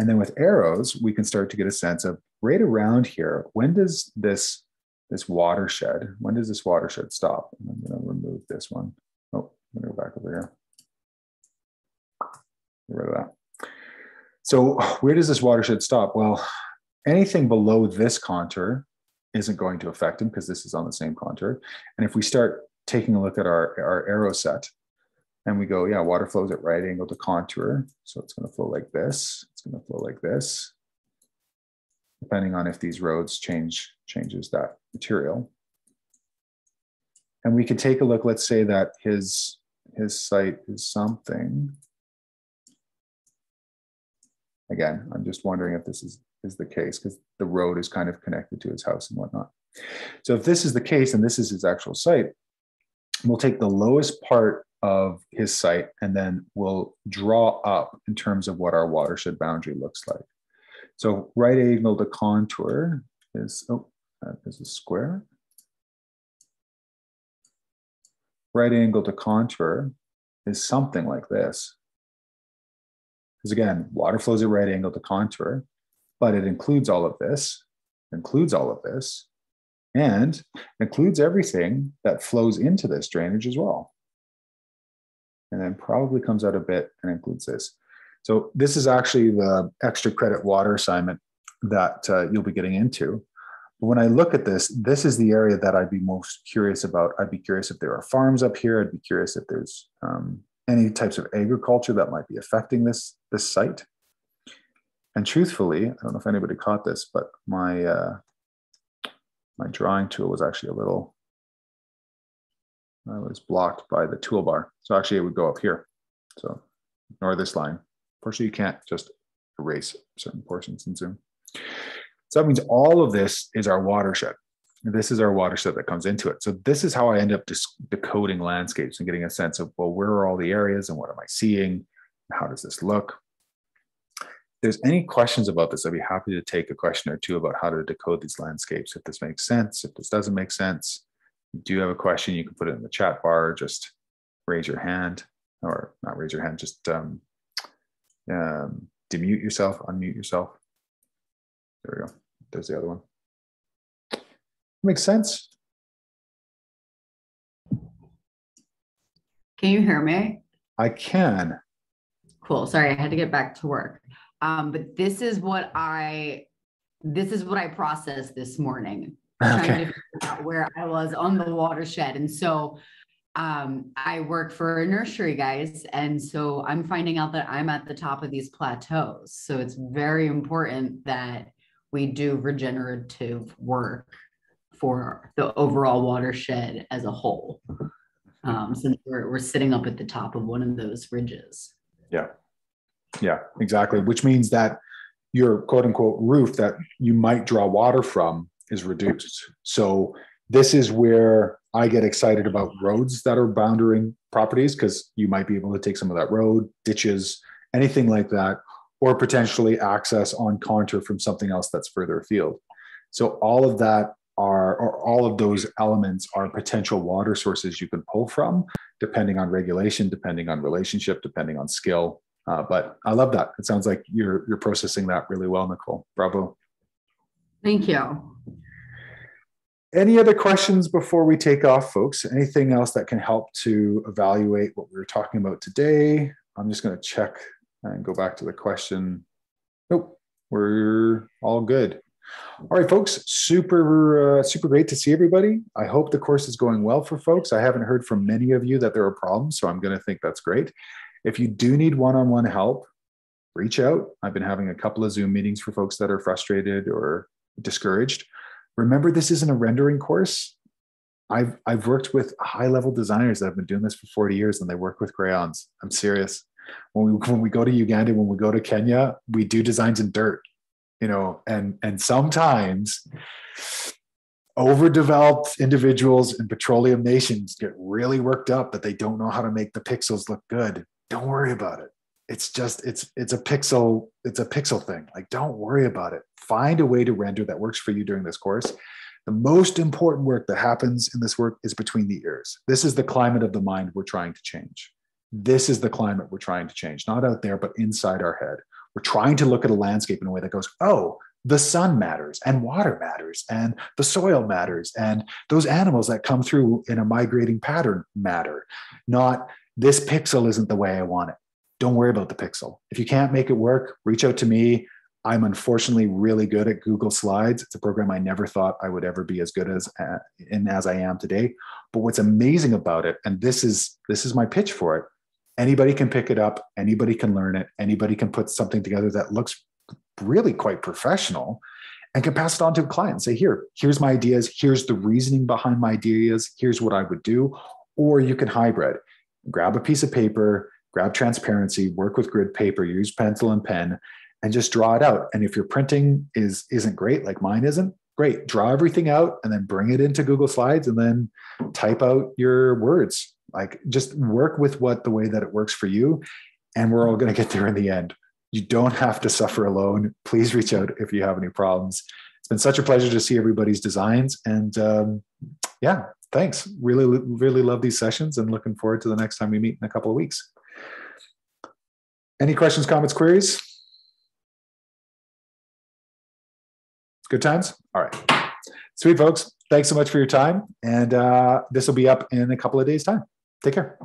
S1: And then with arrows, we can start to get a sense of right around here, when does this, this watershed, when does this watershed stop? I'm gonna remove this one. Oh, I'm gonna go back over here. Get rid of that. So where does this watershed stop? Well, anything below this contour isn't going to affect them because this is on the same contour. And if we start taking a look at our, our arrow set and we go, yeah, water flows at right angle to contour. So it's going to flow like this. It's going to flow like this, depending on if these roads change, changes that material. And we could take a look, let's say that his, his site is something. Again, I'm just wondering if this is is the case because the road is kind of connected to his house and whatnot. So if this is the case and this is his actual site, we'll take the lowest part of his site and then we'll draw up in terms of what our watershed boundary looks like. So right angle to contour is, oh, that is a square. Right angle to contour is something like this. Because again, water flows at right angle to contour but it includes all of this, includes all of this, and includes everything that flows into this drainage as well. And then probably comes out a bit and includes this. So this is actually the extra credit water assignment that uh, you'll be getting into. When I look at this, this is the area that I'd be most curious about. I'd be curious if there are farms up here. I'd be curious if there's um, any types of agriculture that might be affecting this, this site. And truthfully, I don't know if anybody caught this, but my uh, my drawing tool was actually a little, I was blocked by the toolbar. So actually it would go up here. So ignore this line. Unfortunately, you can't just erase certain portions in Zoom. So that means all of this is our watershed. This is our watershed that comes into it. So this is how I end up decoding landscapes and getting a sense of, well, where are all the areas and what am I seeing? How does this look? there's any questions about this, I'd be happy to take a question or two about how to decode these landscapes. If this makes sense, if this doesn't make sense, do you do have a question, you can put it in the chat bar, just raise your hand or not raise your hand, just um, um, demute yourself, unmute yourself. There we go. There's the other one. Makes sense.
S4: Can you hear me?
S1: I can.
S4: Cool. Sorry, I had to get back to work. Um, but this is what I this is what I processed this morning, okay. trying to figure out where I was on the watershed. And so um, I work for a nursery, guys. And so I'm finding out that I'm at the top of these plateaus. So it's very important that we do regenerative work for the overall watershed as a whole. Um, since we're, we're sitting up at the top of one of those ridges.
S1: Yeah. Yeah, exactly. Which means that your quote unquote roof that you might draw water from is reduced. So this is where I get excited about roads that are boundaring properties because you might be able to take some of that road, ditches, anything like that, or potentially access on contour from something else that's further afield. So all of that are, or all of those elements are potential water sources you can pull from, depending on regulation, depending on relationship, depending on skill, uh, but I love that. It sounds like you're you're processing that really well, Nicole. Bravo.
S4: Thank you.
S1: Any other questions before we take off, folks? Anything else that can help to evaluate what we were talking about today? I'm just going to check and go back to the question. Nope, we're all good. All right, folks, super, uh, super great to see everybody. I hope the course is going well for folks. I haven't heard from many of you that there are problems, so I'm going to think that's great. If you do need one on one help, reach out. I've been having a couple of Zoom meetings for folks that are frustrated or discouraged. Remember, this isn't a rendering course. I've, I've worked with high level designers that have been doing this for 40 years and they work with crayons. I'm serious. When we when we go to Uganda, when we go to Kenya, we do designs in dirt, you know, and and sometimes overdeveloped individuals in petroleum nations get really worked up that they don't know how to make the pixels look good. Don't worry about it. It's just it's it's a pixel it's a pixel thing. Like don't worry about it. Find a way to render that works for you during this course. The most important work that happens in this work is between the ears. This is the climate of the mind we're trying to change. This is the climate we're trying to change, not out there, but inside our head. We're trying to look at a landscape in a way that goes, oh, the sun matters and water matters and the soil matters and those animals that come through in a migrating pattern matter. Not this pixel isn't the way i want it. Don't worry about the pixel. If you can't make it work reach out to me. I'm unfortunately really good at google slides. It's a program i never thought i would ever be as good as uh, in as i am today. But what's amazing about it and this is this is my pitch for it anybody can pick it up anybody can learn it anybody can put something together that looks really quite professional and can pass it on to a client and say, here, here's my ideas. Here's the reasoning behind my ideas. Here's what I would do. Or you can hybrid, grab a piece of paper, grab transparency, work with grid paper, use pencil and pen, and just draw it out. And if your printing is isn't great, like mine isn't, great. Draw everything out and then bring it into Google Slides and then type out your words. Like just work with what the way that it works for you. And we're all going to get there in the end. You don't have to suffer alone. Please reach out if you have any problems. It's been such a pleasure to see everybody's designs. And um, yeah, thanks. Really, really love these sessions and looking forward to the next time we meet in a couple of weeks. Any questions, comments, queries? Good times? All right. Sweet, folks. Thanks so much for your time. And uh, this will be up in a couple of days' time. Take care.